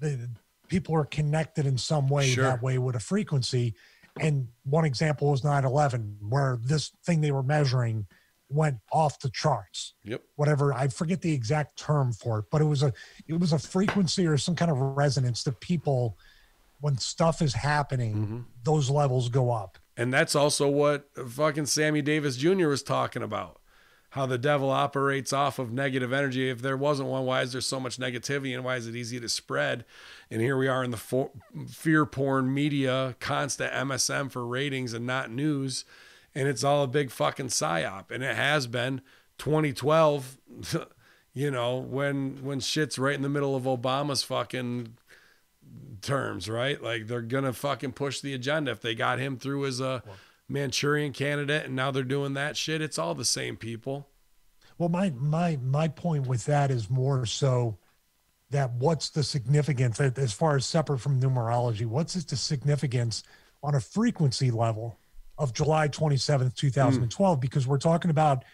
the people are connected in some way Sure. that way with a frequency. And one example was 9 11, where this thing they were measuring went off the charts Yep. whatever i forget the exact term for it but it was a it was a frequency or some kind of resonance that people when stuff is happening Mm-hmm. those levels go up And that's also what fucking Sammy Davis Jr. was talking about. How the devil operates off of negative energy. If there wasn't one, why is there so much negativity and why is it easy to spread? And here we are in the fear porn media, constant MSM for ratings and not news. And it's all a big fucking psyop. And it has been 2012, you know, when when shit's right in the middle of Obama's fucking terms, right? Like they're gonna fucking push the agenda. If they got him through as a Manchurian candidate and now they're doing that shit, it's all the same people. well my my my point with that is more so that what's the significance as far as separate from numerology what's the significance on a frequency level of july 27th hmm. 2012 because we're talking about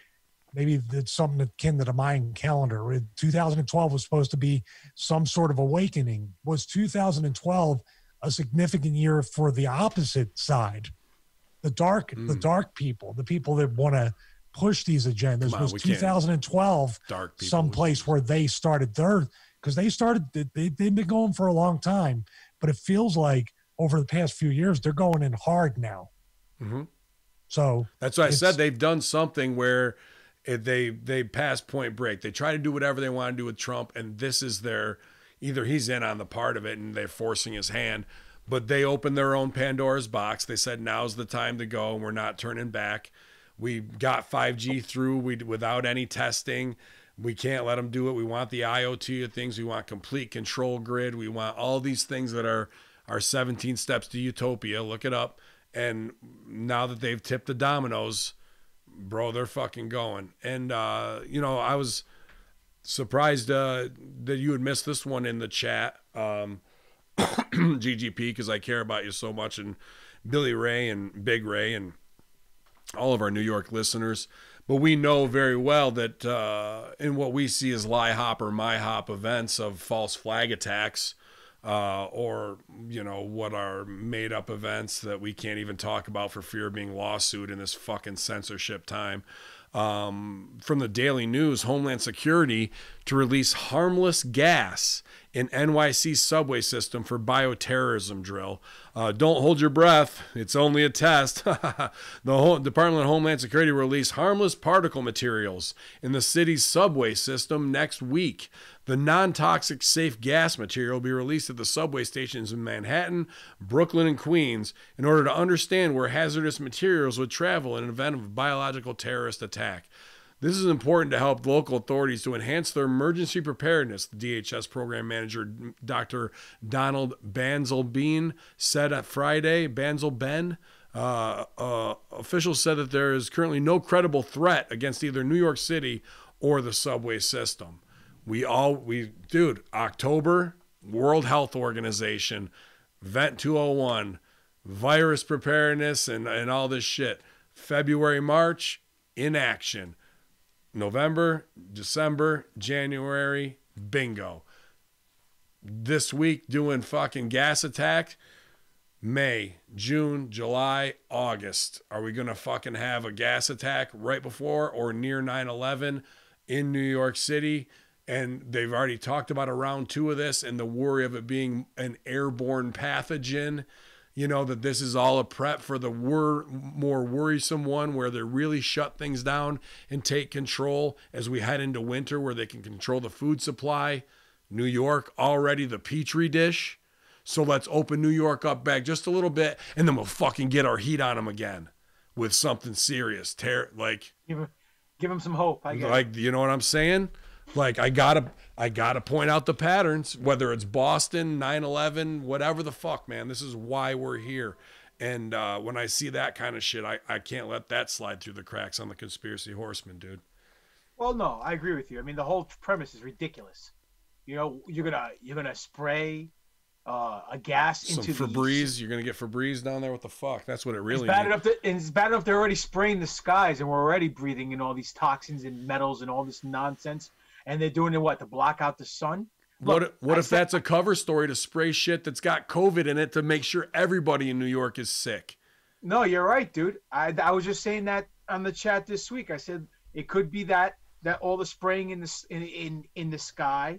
maybe it's something akin to the Mayan calendar. 2012 was supposed to be some sort of awakening. Was 2012 a significant year for the opposite side, the dark, the dark people, the people that want to push these agendas? On, was 2012 Dark people. someplace where they started their because they started they, they've been going for a long time, but it feels like over the past few years they're going in hard now. Mhm. So That's what I said. They've done something where they they pass Point Break. They try to do whatever they want to do with Trump, and this is their either he's in on the part of it and they're forcing his hand, but they opened their own Pandora's box. They said now's the time to go, and we're not turning back. We got 5G through we without any testing. We can't let them do it. We want the IoT of things. We want complete control grid. We want all these things that are our 17 steps to utopia. Look it up. And now that they've tipped the dominoes, bro, they're fucking going. And uh, you know, I was surprised uh, that you had missed this one in the chat, um, GGP, because I care about you so much, and Billy Ray and Big Ray and all of our New York listeners. But we know very well that uh, in what we see as LIHOP or MIHOP events of false flag attacks, uh, or you know what are made up events that we can't even talk about for fear of being lawsuit in this fucking censorship time. Um, from the Daily News, Homeland Security to release harmless gas in NYC subway system for bioterrorism drill. Uh, don't hold your breath. It's only a test. the Department of Homeland Security will release harmless particle materials in the city's subway system next week. The non toxic safe gas material will be released at the subway stations in Manhattan, Brooklyn, and Queens in order to understand where hazardous materials would travel in an event of a biological terrorist attack. This is important to help local authorities to enhance their emergency preparedness, the DHS program manager, Dr. Donald Bansleben, said at Friday. Bansleben. Uh, uh, officials said that there is currently no credible threat against either New York City or the subway system. We all, we, dude, October, World Health Organization, Event 201, virus preparedness, and, and all this shit. February, March, inaction. November, December, January, bingo. This week doing fucking gas attack. May, June, July, August. Are we going to fucking have a gas attack right before or near 9 11 in New York City? And they've already talked about a round two of this and the worry of it being an airborne pathogen you know that this is all a prep for the wor- more worrisome one where they really shut things down and take control as we head into winter where they can control the food supply new york already the petri dish so let's open new york up back just a little bit and then we'll fucking get our heat on them again with something serious Tear like Give him some hope. I guess. like you know what i'm saying like i gotta i gotta point out the patterns whether it's boston 9-11 whatever the fuck man this is why we're here and uh, when i see that kind of shit I, I can't let that slide through the cracks on the conspiracy horsemen dude Well, no, I agree with you. I mean, the whole premise is ridiculous. You know, you're gonna you're gonna spray uh, a gas some into the febreze you're gonna get febreze down there what the fuck that's what it really. It's bad means. enough that it's bad enough they're already spraying the skies, and we're already breathing in all these toxins and metals and all this nonsense. And they're doing it what to block out the sun. what Look, if, what I if said- that's a cover story to spray shit that's got covid in it to make sure everybody in new york is sick No, you're right, dude. I, I was just saying that on the chat this week. I said it could be that that all the spraying in the in in, in the sky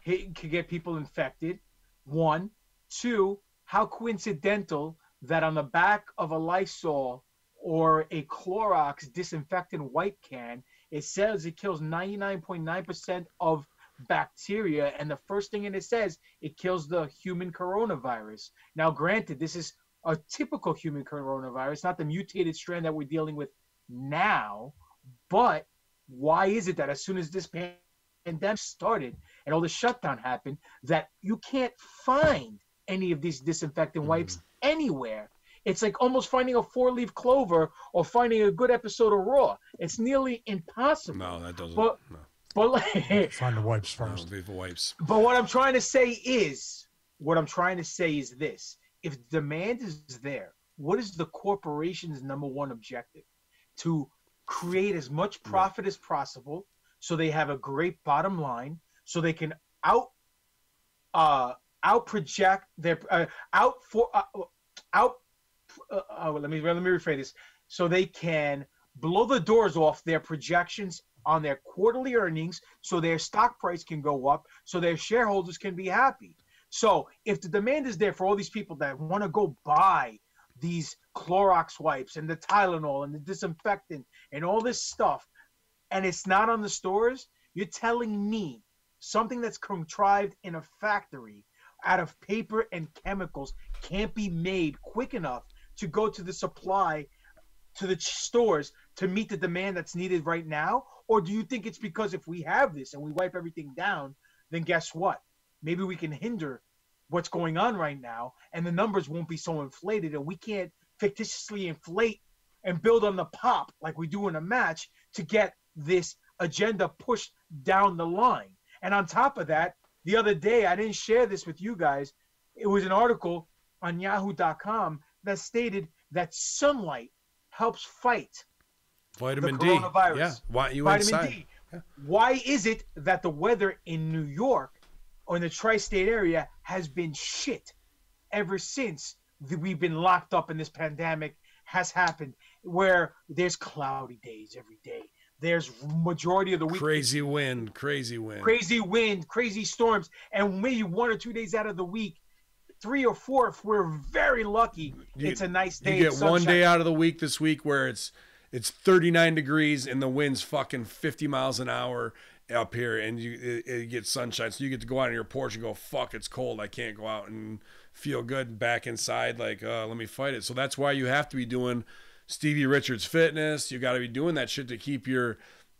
hit, could get people infected. One, two. How coincidental that on the back of a Lysol or a Clorox disinfectant wipe can, it says it kills 99.9% of bacteria, and the first thing in it says it kills the human coronavirus. Now, granted, this is a typical human coronavirus, not the mutated strand that we're dealing with now. But why is it that as soon as this pandemic started and all the shutdown happened, that you can't find any of these disinfectant wipes mm. anywhere? It's like almost finding a four-leaf clover or finding a good episode of Raw. It's nearly impossible. no that doesn't But- no, But like, Find the wipes no first. leave the wipes but what I'm trying to say is, what I'm trying to say is this: if demand is there, what is the corporation's number one objective? To create as much profit as possible, so they have a great bottom line, so they can out, uh, out project their uh, out for uh, out. Uh, uh, let me let me rephrase this. So they can blow the doors off their projections on their quarterly earnings so their stock price can go up so their shareholders can be happy so if the demand is there for all these people that want to go buy these Clorox wipes and the Tylenol and the disinfectant and all this stuff and it's not on the stores you're telling me something that's contrived in a factory out of paper and chemicals can't be made quick enough to go to the supply to the stores to meet the demand that's needed right now? Or do you think it's because if we have this and we wipe everything down, then guess what? Maybe we can hinder what's going on right now and the numbers won't be so inflated and we can't fictitiously inflate and build on the pop like we do in a match to get this agenda pushed down the line. And on top of that, the other day, I didn't share this with you guys. It was an article on yahoo.com that stated that sunlight helps fight Vitamin the D. coronavirus. Yeah. Want you vitamin inside. D. Why is it that the weather in New York or in the tri-state area has been shit ever since the, we've been locked up in this pandemic has happened where there's cloudy days every day there's majority of the week Crazy wind. Crazy wind. crazy wind crazy storms and maybe one or two days out of the week three or four if we're very lucky. You- it's a nice day. You get one day out of the week this week where it's it's 39 degrees and the wind's fucking 50 miles an hour up here and you it, it gets sunshine. So you get to go out on your porch and go fuck it's cold. I can't go out and feel good back inside like uh, let me fight it. So that's why you have to be doing Stevie Richards fitness. You got to be doing that shit to keep your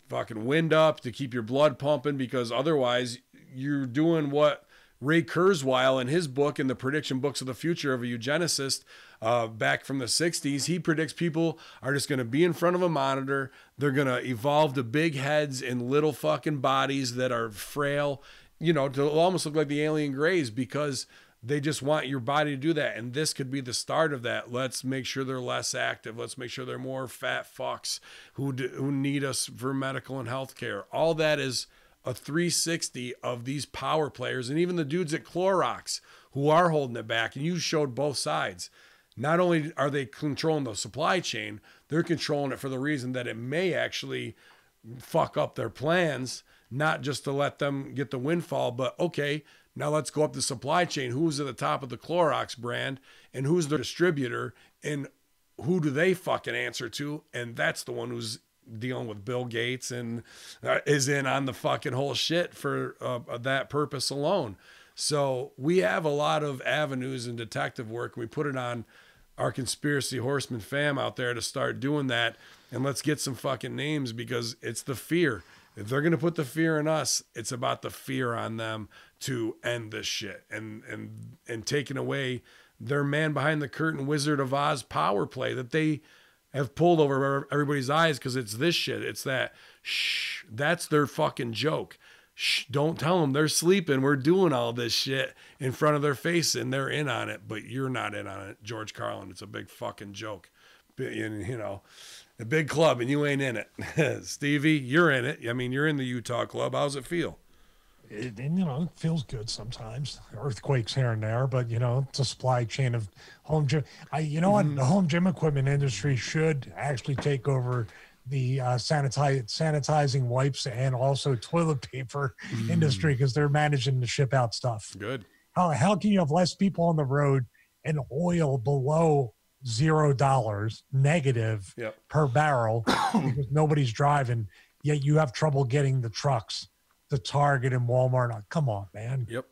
fucking wind up to keep your blood pumping because otherwise you're doing what Ray Kurzweil in his book in the prediction books of the future of a eugenicist uh, back from the 60s, he predicts people are just going to be in front of a monitor. They're going to evolve to big heads and little fucking bodies that are frail, you know, to almost look like the alien grays because they just want your body to do that. And this could be the start of that. Let's make sure they're less active. Let's make sure they're more fat fucks who, d- who need us for medical and health care. All that is a 360 of these power players and even the dudes at Clorox who are holding it back. And you showed both sides. Not only are they controlling the supply chain, they're controlling it for the reason that it may actually fuck up their plans, not just to let them get the windfall, but okay, now let's go up the supply chain. Who's at the top of the Clorox brand and who's the distributor and who do they fucking answer to? And that's the one who's dealing with Bill Gates and uh, is in on the fucking whole shit for uh, that purpose alone. So we have a lot of avenues in detective work. We put it on our conspiracy horseman fam out there to start doing that. And let's get some fucking names because it's the fear. If they're gonna put the fear in us, it's about the fear on them to end this shit and and and taking away their man behind the curtain Wizard of Oz power play that they have pulled over everybody's eyes because it's this shit. It's that shh. That's their fucking joke. Shh, don't tell them they're sleeping. We're doing all this shit in front of their face and they're in on it, but you're not in on it, George Carlin. It's a big fucking joke. And, you know, a big club and you ain't in it. Stevie, you're in it. I mean, you're in the Utah club. How's it feel? It, and, you know, it feels good sometimes. Earthquakes here and there, but you know, it's a supply chain of home gym. I, you know what, the home gym equipment industry should actually take over the uh, sanitize, sanitizing wipes and also toilet paper industry because they're managing to ship out stuff. Good. How how can you have less people on the road and oil below zero dollars negative Yep. per barrel because nobody's driving, yet you have trouble getting the trucks to Target and Walmart. Come on, man. Yep.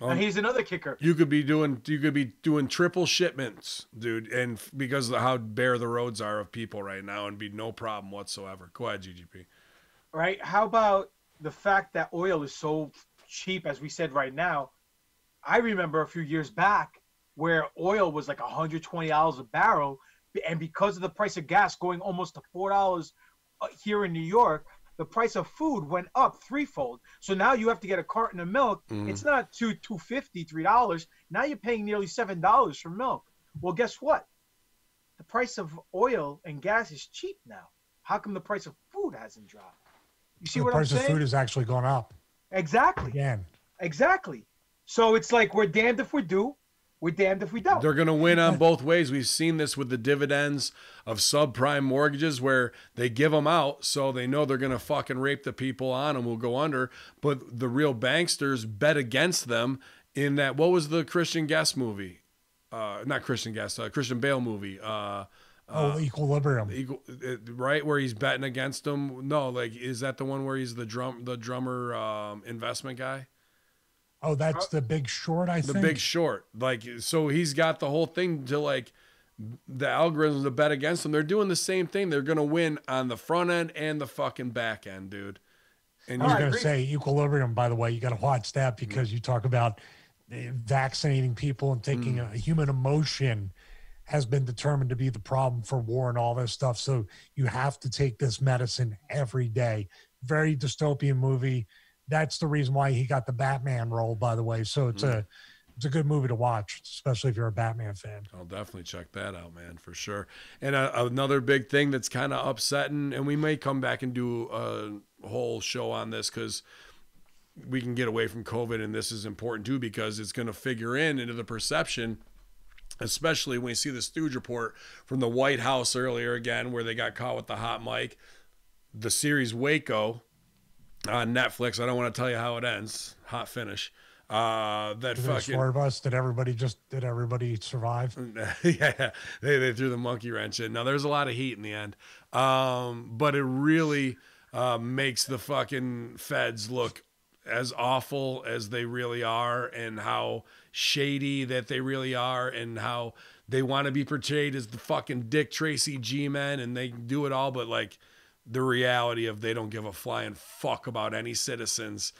Now, here's another kicker. You could be doing you could be doing triple shipments, dude, and f- because of how bare the roads are of people right now, and be no problem whatsoever. Go ahead, GGP. right? How about the fact that oil is so cheap, as we said right now? I remember a few years back where oil was like $120 a barrel, and because of the price of gas going almost to $4 uh, here in New York, the price of food went up threefold. So now you have to get a carton of milk. Mm. It's not two two fifty, three dollars. Now you're paying nearly seven dollars for milk. Well, guess what? The price of oil and gas is cheap now. How come the price of food hasn't dropped? You see the what I'm saying? The price of saying? food has actually gone up exactly. again. Exactly. So it's like we're damned if we do, we're damned if we don't. They're going to win on both ways. We've seen this with the dividends of subprime mortgages where they give them out so they know they're going to fucking rape the people on and will go under. But the real banksters bet against them in that. What was the Christian Guest movie? Uh, not Christian Guest, uh, Christian Bale movie. Uh, oh, equilibrium. equal, uh, right where he's betting against them. No, like is that the one where he's the drum, the drummer, um, investment guy? Oh, that's the big short, I the think. big short like so he's got the whole thing to like the algorithms to bet against them they're doing the same thing they're gonna win on the front end and the fucking back end dude and I was agree. say equilibrium, by the way, you got to watch that because you talk about eh, vaccinating people and taking Mm. a human emotion has been determined to be the problem for war and all this stuff. So you have to take this medicine every day. Very dystopian movie. That's the reason why he got the Batman role, by the way. So it's a it's a good movie to watch, especially if you're a Batman fan. I'll definitely check that out, man, for sure. And uh, another big thing that's kind of upsetting, and we may come back and do a whole show on this because we can get away from COVID, and this is important too because it's going to figure in into the perception, especially when you see the Stooge report from the White House earlier again, where they got caught with the hot mic. The series Waco on Netflix. I don't want to tell you how it ends. Hot finish. Uh, that they fucking swerve us? Did everybody just did everybody survive? yeah, they, they threw the monkey wrench in. Now there's a lot of heat in the end, um, but it really uh, makes the fucking feds look as awful as they really are, and how shady that they really are, and how they want to be portrayed as the fucking Dick Tracy G men, and they do it all, but like the reality of they don't give a flying fuck about any citizens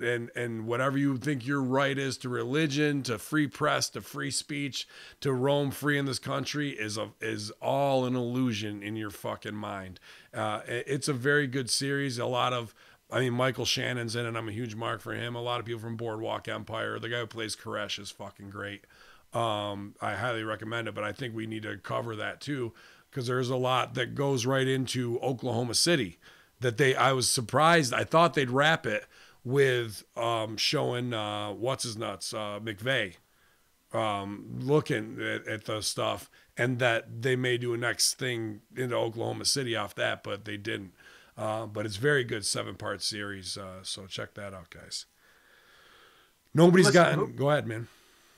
and and whatever you think your right is to religion to free press to free speech to roam free in this country is a is all an illusion in your fucking mind uh, it's a very good series a lot of I mean, Michael Shannon's in it. I'm a huge mark for him. A lot of people from Boardwalk Empire. The guy who plays Koresh is fucking great. Um, I highly recommend it, but I think we need to cover that too because there's a lot that goes right into Oklahoma City that they I was surprised. I thought they'd wrap it with um, showing uh, what's his nuts uh, McVeigh um, looking at, at the stuff, and that they may do a next thing into Oklahoma City off that, but they didn't. Uh, but it's very good seven part series, uh, so check that out, guys. Nobody's Listen, gotten. Go ahead, man.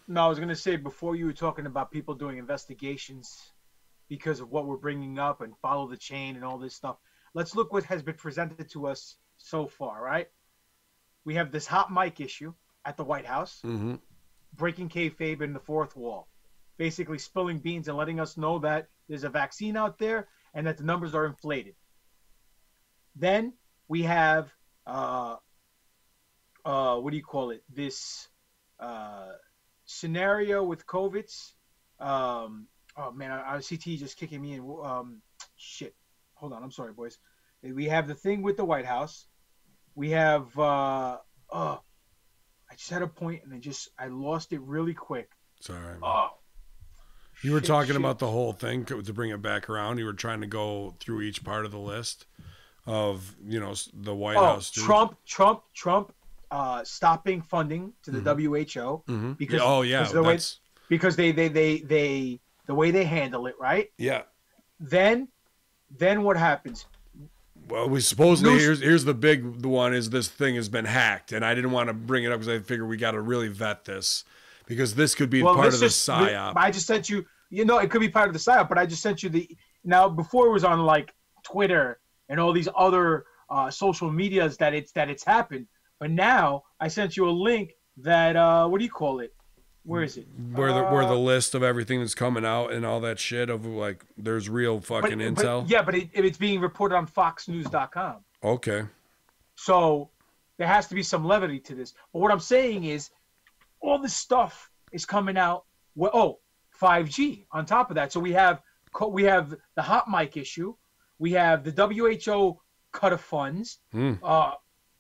No, I was gonna say before you were talking about people doing investigations because of what we're bringing up and follow the chain and all this stuff. Let's look what has been presented to us so far. Right? We have this hot mic issue at the White House, Mm-hmm. breaking kayfabe in the fourth wall, basically spilling beans and letting us know that there's a vaccine out there and that the numbers are inflated. Then we have uh, uh, what do you call it? This uh, scenario with COVID's. Um, oh man, I, I CT just kicking me in. Um, shit. Hold on. I'm sorry, boys. We have the thing with the White House. We have. Uh, oh, I just had a point and I just I lost it really quick. Sorry. Oh. You were shit, talking shit. about the whole thing to to bring it back around. You were trying to go through each part of the list of you know the White oh, House. dude. Trump, Trump, Trump, uh, stopping funding to the Mhm. WHO Mhm. because- oh yeah, because the way- that's because they they they they the way they handle it, right? yeah. Then, then what happens? Well, we supposedly News- here's here's the big one is this thing has been hacked, and I didn't want to bring it up because I figured we got to really vet this because this could be part let's of the just- psyop. I just sent you. You know, it could be part of the psyop, but I just sent you the. Now, before it was on like Twitter and all these other uh, social medias that it's that it's happened, but now I sent you a link that uh, what do you call it? Where is it? where the where the Uh, list of everything that's coming out and all that shit of like there's real fucking but- but- intel. yeah, but it, it's being reported on FoxNews.com. Okay. So there has to be some levity to this. But what I'm saying is, all this stuff is coming out. Well, oh, 5G on top of that. So we have we have the hot mic issue. We have the WHO cut of funds. Hmm. Uh,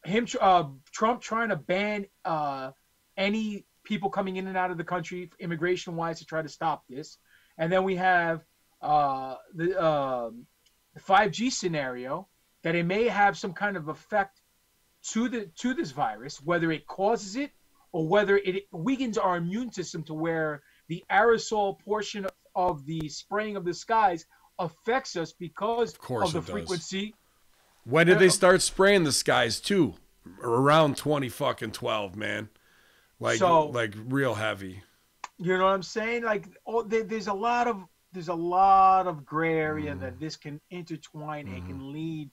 him, uh, Trump trying to ban uh, any people coming in and out of the country immigration wise to try to stop this. And then we have uh, the um the 5G scenario that it may have some kind of effect to the to this virus, whether it causes it or whether it weakens our immune system to where the aerosol portion of the spraying of the skies affects us because Of of the does. frequency. When did they Uh, start spraying the skies too? Around twenty fucking twelve, man. Like So- like real heavy. You know what I'm saying? Like, oh, there, there's a lot of there's a lot of gray area Mm. that this can intertwine and Mm-hmm. can lead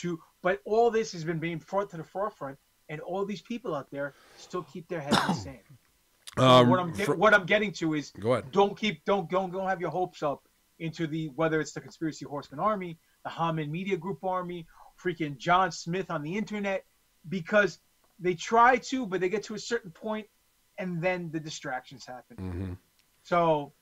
to. But all this has been being brought to the forefront, and all these people out there still keep their heads the same. Um, what I'm get, fr- what I'm getting to is go ahead. don't keep don't don't don't have your hopes up into the whether it's the conspiracy horseman army, the Hamin Media Group army, freaking John Smith on the internet, because they try to, but they get to a certain point, and then the distractions happen. hmm So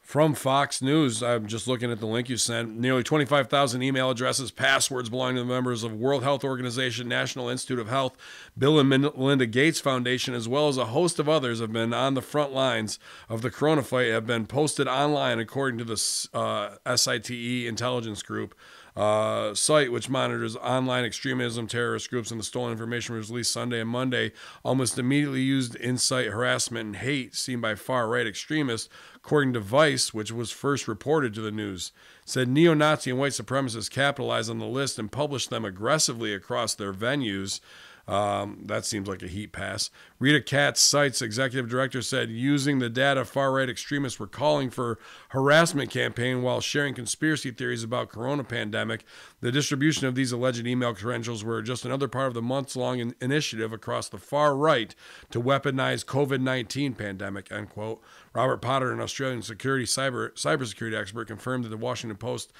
From Fox News, I'm just looking at the link you sent. Nearly 25,000 email addresses, passwords belonging to the members of World Health Organization, National Institute of Health, Bill and Melinda Gates Foundation, as well as a host of others, have been on the front lines of the corona fight, have been posted online, according to the uh, SITE intelligence group uh, site, which monitors online extremism, terrorist groups, and the stolen information was released Sunday and Monday, almost immediately used incite harassment and hate seen by far right extremists, according to Vice, which was first reported to the news. said neo Nazi and white supremacists capitalized on the list and published them aggressively across their venues. Um, that seems like a heat pass. Rita Katz, site's executive director, said using the data, far right extremists were calling for harassment campaign while sharing conspiracy theories about corona pandemic. The distribution of these alleged email credentials were just another part of the months long in- initiative across the far right to weaponize COVID 19 pandemic. End quote. Robert Potter, an Australian security cyber cybersecurity expert, confirmed that the Washington Post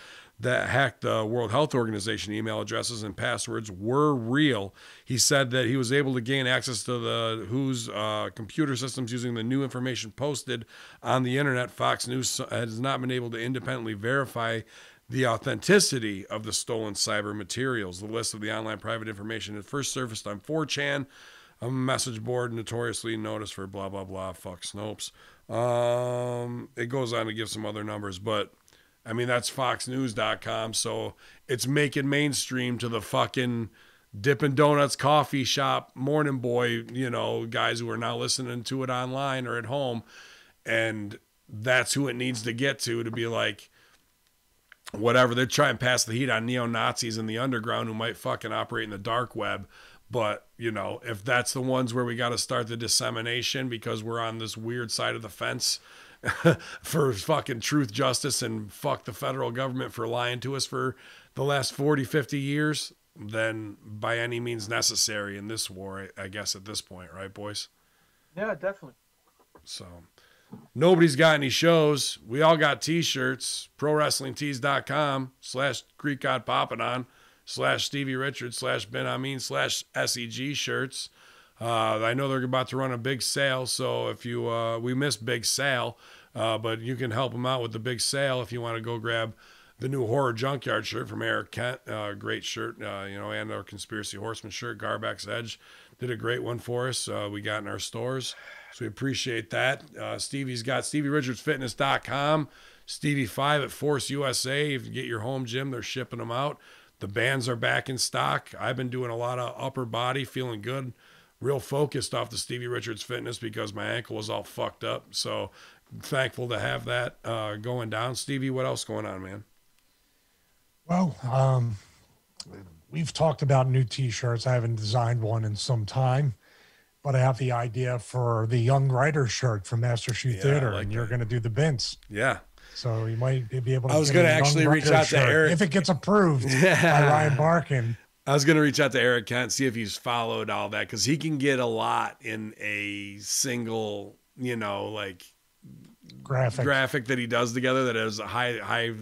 that hacked the World Health Organization email addresses and passwords were real. He said that he was able to gain access to the WHO's uh, computer systems using the new information posted on the internet. Fox News has not been able to independently verify the authenticity of the stolen cyber materials. The list of the online private information had first surfaced on 4chan, a message board notoriously noticed for blah blah blah. Fuck Snopes. Um, it goes on to give some other numbers, but I mean, that's foxnews.com. So it's making mainstream to the fucking Dippin' Donuts coffee shop morning boy, you know, guys who are now listening to it online or at home. And that's who it needs to get to to be like, whatever. They're trying to pass the heat on neo Nazis in the underground who might fucking operate in the dark web. But, you know, if that's the ones where we got to start the dissemination because we're on this weird side of the fence for fucking truth, justice, and fuck the federal government for lying to us for the last 40, 50 years, then by any means necessary in this war, I guess, at this point, right, boys? Yeah, definitely. So nobody's got any shows. We all got t-shirts. ProWrestlingTees.com slash Greek God Papa Don slash Stevie Richards slash Bin Hamin slash SEG shirts. Uh, I know they're about to run a big sale, so if you uh, we missed big sale, uh, but you can help them out with the big sale if you want to go grab the new horror junkyard shirt from Eric Kent, uh, great shirt, uh, you know, and our conspiracy horseman shirt. Garback's Edge did a great one for us. Uh, we got in our stores, so we appreciate that. Stevie's got StevieRichardsFitness.com, Stevie Five at Force USA. If you get your home gym, they're shipping them out. The bands are back in stock. I've been doing a lot of upper body, feeling good real focused off the Stevie Richards fitness because my ankle was all fucked up. So thankful to have that uh, going down. Stevie, what else going on, man? Well, um, we've talked about new T-shirts. I haven't designed one in some time, but I have the idea for the Young Writer shirt from Master Shoot Yeah, Theater, like and you're going to do the bints. Yeah. So you might be able to. I was gonna actually reach out to Eric. if it gets approved by Ryan Barkin. I was going to reach out to Eric Kent, see if he's followed all that because he can get a lot in a single, you know, like Graphic. graphic that he does together that has a high high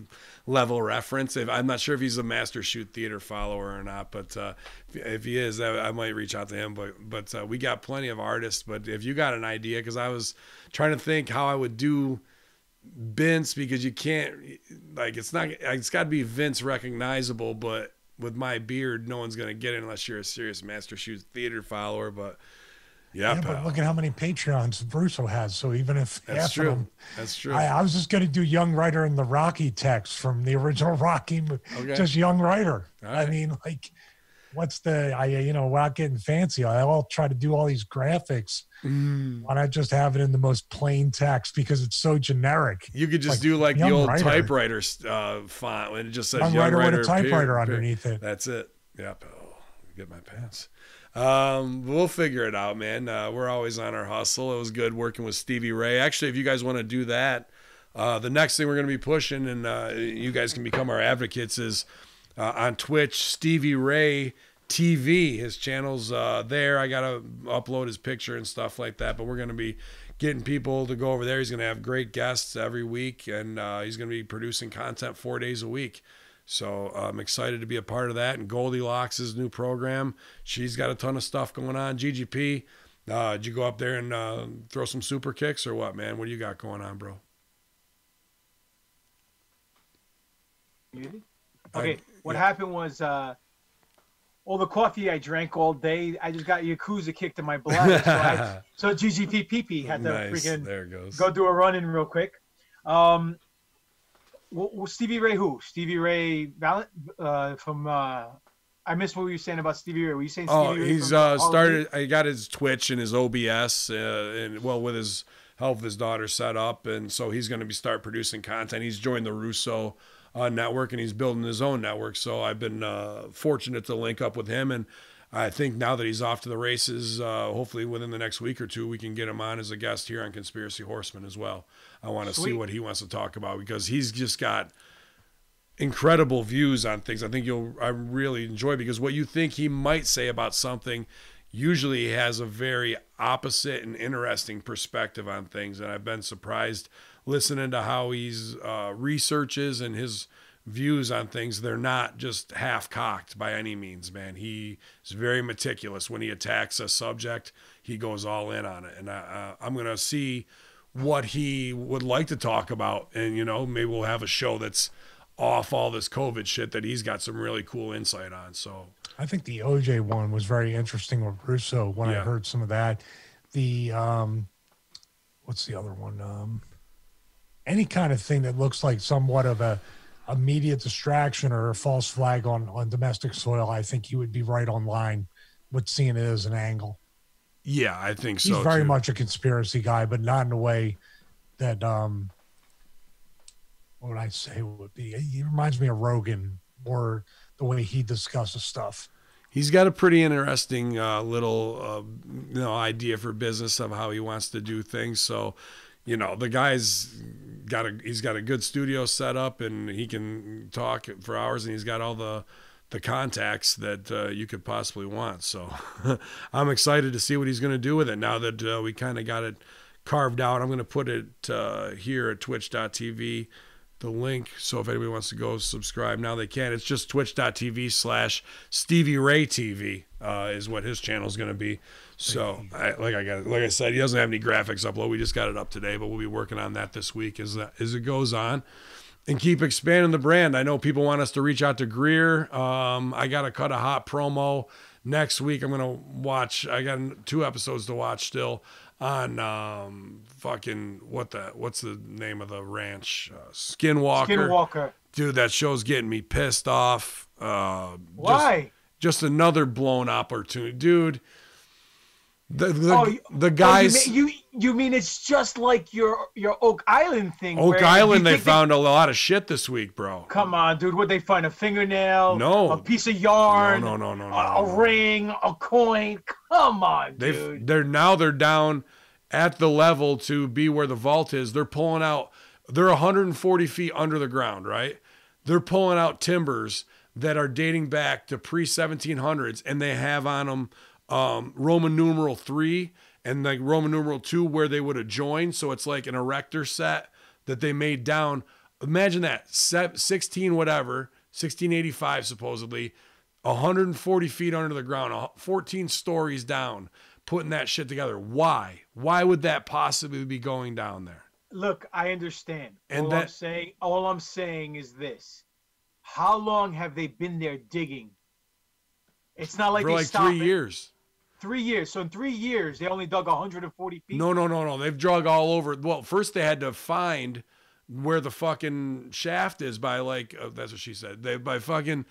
level reference. If I'm not sure if he's a Master Shoot Theater follower or not, but uh, if, if he is, I, I might reach out to him. But but uh, we got plenty of artists. But if you got an idea, because I was trying to think how I would do Vince because you can't like it's not it's got to be Vince recognizable, but with my beard, no one's gonna get it unless you're a serious Master Shoot Theater follower. But yeah, Yeah, but look at how many Patreons Russo has. So even if that's half true. of them, That's true. I, I was just going to do Young Writer in the Rocky text from the original Rocky, Okay. just Young Writer. All I mean, like, what's the? I you know, without getting fancy, I'll try to do all these graphics. Mm. Why not just have it in the most plain text because it's so generic? You could just Like, do like the old Writer. typerighter uh, font when it just says Young Young Writer with a typewriter period, period. underneath it. That's it. Yep. Oh, get my pants. Um, we'll figure it out, man. Uh, we're always on our hustle. It was good working with Stevie Ray. Actually, if you guys want to do that, uh, the next thing we're going to be pushing, and uh, you guys can become our advocates, is uh, on Twitch, Stevie Ray TV. His channel's uh, there. I got to upload his picture and stuff like that, but we're going to be getting people to go over there. He's going to have great guests every week, and uh, he's going to be producing content four days a week. So uh, I'm excited to be a part of that. And Goldilocks' new program, she's got a ton of stuff going on. GGP, uh, did you go up there and uh, throw some super kicks or what, man? What do you got going on, bro? Okay, I- what yeah. happened was uh, all the coffee I drank all day, I just got Yakuza kicked in my blood. so, I, so GGPPP had to nice. freaking There it goes. go do a run in real quick. Um, well, well, Stevie Ray who? Stevie Ray Valent uh, from. Uh, I missed what you were saying about Stevie Ray. Were you saying Stevie Oh, Ray he's uh, started. I got his Twitch and his OBS, uh, and well, with his help his daughter set up, and so he's going to be start producing content. He's joined the Russo uh, network, and he's building his own network. So I've been uh, fortunate to link up with him, and I think now that he's off to the races, uh, hopefully within the next week or two, we can get him on as a guest here on Conspiracy Horseman as well. I want to see what he wants to talk about because he's just got incredible views on things. I think you'll I really enjoy because what you think he might say about something usually has a very opposite and interesting perspective on things and I've been surprised listening to how he's uh, researches and his views on things they're not just half cocked by any means man he is very meticulous when he attacks a subject he goes all in on it and I, uh, i'm going to see what he would like to talk about and you know maybe we'll have a show that's off all this covid shit that he's got some really cool insight on so I think the OJ one was very interesting with Russo when Yeah. I heard some of that. The um, what's the other one? Um, any kind of thing that looks like somewhat of a immediate distraction or a false flag on on domestic soil. I think he would be right on line with seeing it as an angle. yeah i think He's so very too. much a conspiracy guy, but not in a way that um, what would I say would be? He reminds me of Rogan or the way he discusses stuff. he's got a pretty interesting uh, little uh, you know idea for business of how he wants to do things so you know the guy's got a he's got a good studio set up and he can talk for hours and he's got all the the contacts that uh, you could possibly want. So i'm excited to see what he's going to do with it. Now that uh, we kind of got it carved out i'm going to put it uh, here at twitch.tv the link. So if anybody wants to go subscribe now they can. It's just twitch.tv slash stevie ray tv uh, is what his channel is going to be so I, like i got like i said he doesn't have any graphics upload. We just got it up today but we'll be working on that this week as that as it goes on. And keep expanding the brand. I know people want us to reach out to greer. Um, i got to cut a hot promo. Next week i'm going to watch i got two episodes to watch still on um fucking what the what's the name of the ranch? Uh, skinwalker. Skinwalker. dude that show's getting me pissed off. Uh just- Why? just, another blown opportunity. Dude the the, Oh, the Oh, guys you, mean, you you mean it's just like your your Oak Island thing? oak where island they found a lot of shit this week bro Come on, dude. Would they find a fingernail? No. A piece of yarn? no no no no, A, no, no. a ring? A coin? Come on, They've dude. they're now they're down at the level to be where the vault is. They're pulling out. They're 140 feet under the ground, right? They're pulling out timbers that are dating back to pre 1700s, and they have on them um, Roman numeral three and like Roman numeral two where they would have joined. So it's like an erector set that they made down. Imagine that 16 whatever 1685 supposedly 140 feet under the ground, 14 stories down, putting that shit together. Why? Why would that possibly be going down there? Look, I understand. And all I'm that- saying, all I'm saying is this: How long have they been there digging? It's not like For they like stopped three it- years. Three years. So in three years, they only dug 140 feet. No, no, no, no. They've dug all over. Well, first they had to find where the fucking shaft is by like uh, that's what she said. They by fucking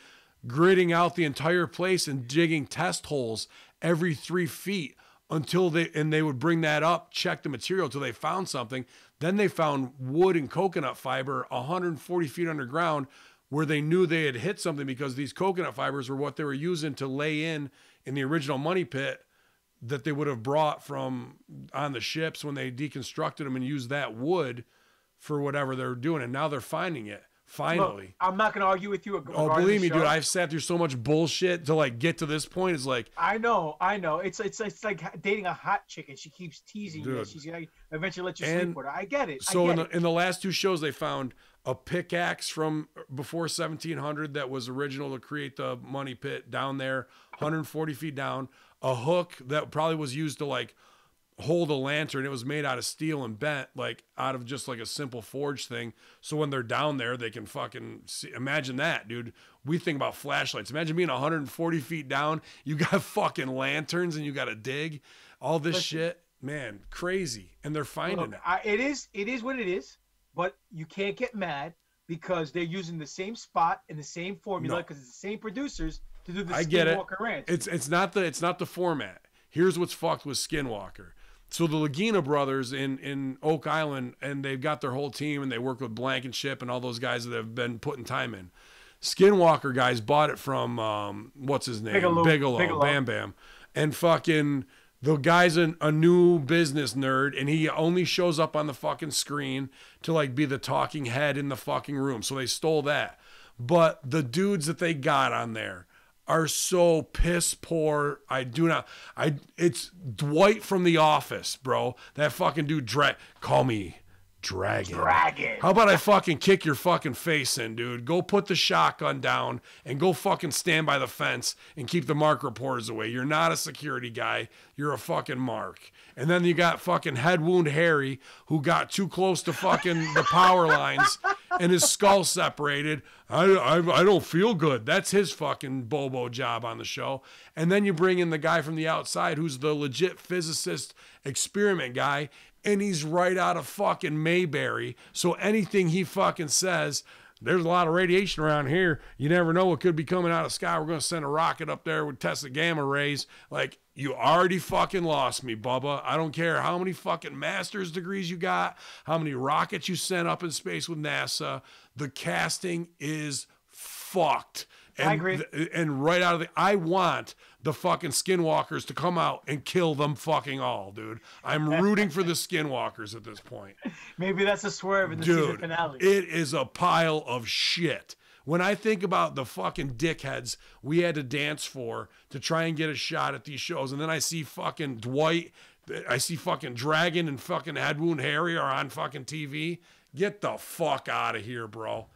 gridding out the entire place and digging test holes every three feet until they and they would bring that up, check the material till they found something. Then they found wood and coconut fiber 140 feet underground where they knew they had hit something because these coconut fibers were what they were using to lay in in the original money pit that they would have brought from on the ships when they deconstructed them and used that wood for whatever they're doing. And now they're finding it Look, finally I'm not going to argue with you. oh believe me dude i've sat through so much bullshit to like get to this point it's like I know, I know. It's it's it's like dating a hot chick, and she keeps teasing you. She's gonna eventually let you And sleep with her. I get it. so I in get the, in the last two shows they found a pickaxe from uh, before 1700 that was original to create the money pit down there 140 feet down a hook that probably was used to like hold a lantern. It was made out of steel and bent, like out of just like a simple forge thing. So when they're down there, they can fucking see. Imagine that, dude. We think about flashlights. Imagine being 140 feet down. You got fucking lanterns and you got to dig all this Listen. shit. Man, crazy. And they're finding Look, it. I, it is it is what it is, but you can't get mad because they're using the same spot and the same formula No. because it's the same producers to do the I get it. Ranch. It's it's not the it's not the format. Here's what's fucked with Skinwalker. So the Lagina brothers in in Oak Island, and they've got their whole team, and they work with Blankenship and all those guys that have been putting time in. Skinwalker guys bought it from um, what's his name Bigelow. Bigelow, Bigelow. Bam Bam, and fucking the guy's an, a new business nerd, and he only shows up on the fucking screen to like be the talking head in the fucking room. So they stole that, but the dudes that they got on there are so piss poor. I do not. I. It's Dwight from The Office, bro. That fucking dude. Dra- call me Dragon. Dragon. How about I fucking kick your fucking face in, dude? Go put the shotgun down and go fucking stand by the fence and keep the mark reporters away. You're not a security guy. You're a fucking mark. And then you got fucking head wound Harry who got too close to fucking the power lines and his skull separated. I, I, I don't feel good. That's his fucking bobo job on the show. And then you bring in the guy from the outside who's the legit physicist experiment guy and he's right out of fucking Mayberry. So anything he fucking says, there's a lot of radiation around here. You never know what could be coming out of the sky. We're going to send a rocket up there with test the gamma rays. Like, you already fucking lost me, Bubba. I don't care how many fucking master's degrees you got, how many rockets you sent up in space with NASA. The casting is fucked. And, I agree. th- and right out of the, I want the fucking skinwalkers to come out and kill them fucking all, dude. I'm rooting for the skinwalkers at this point. Maybe that's a swerve in the season Dude, finale. it is a pile of shit. When I think about the fucking dickheads we had to dance for to try and get a shot at these shows, and then I see fucking Dwight, I see fucking Dragon and fucking Headwound Harry are on fucking TV. Get the fuck out of here, bro.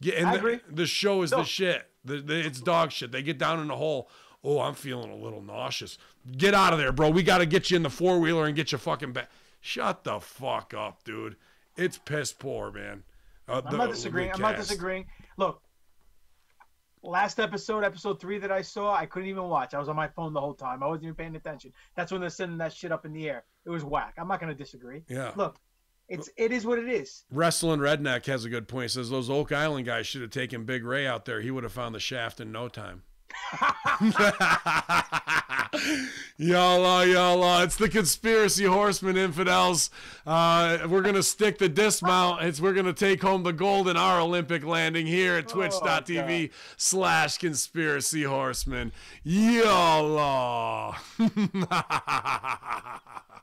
Get, and I the, agree. the show is No. the shit. The, the, it's dog shit. They get down in the hole. Oh, I'm feeling a little nauseous. Get out of there, bro. We got to get you in the four wheeler and get you fucking back. Shut the fuck up, dude. It's piss poor, man. Uh, I'm the- not disagreeing. I'm not disagreeing. Look, last episode, episode three that I saw, I couldn't even watch. I was on my phone the whole time. I wasn't even paying attention. That's when they're sending that shit up in the air. It was whack. I'm not going to disagree. Yeah. Look, it's it is what it is. Wrestling Redneck has a good point. He says those Oak Island guys should have taken Big Ray out there. He would have found the shaft in no time. Yalla, yalla. It's the conspiracy horseman infidels. Uh, we're going to stick the dismount. It's, we're going to take home the gold in our Olympic landing here at twitch.tv slash conspiracy horseman. Yalla.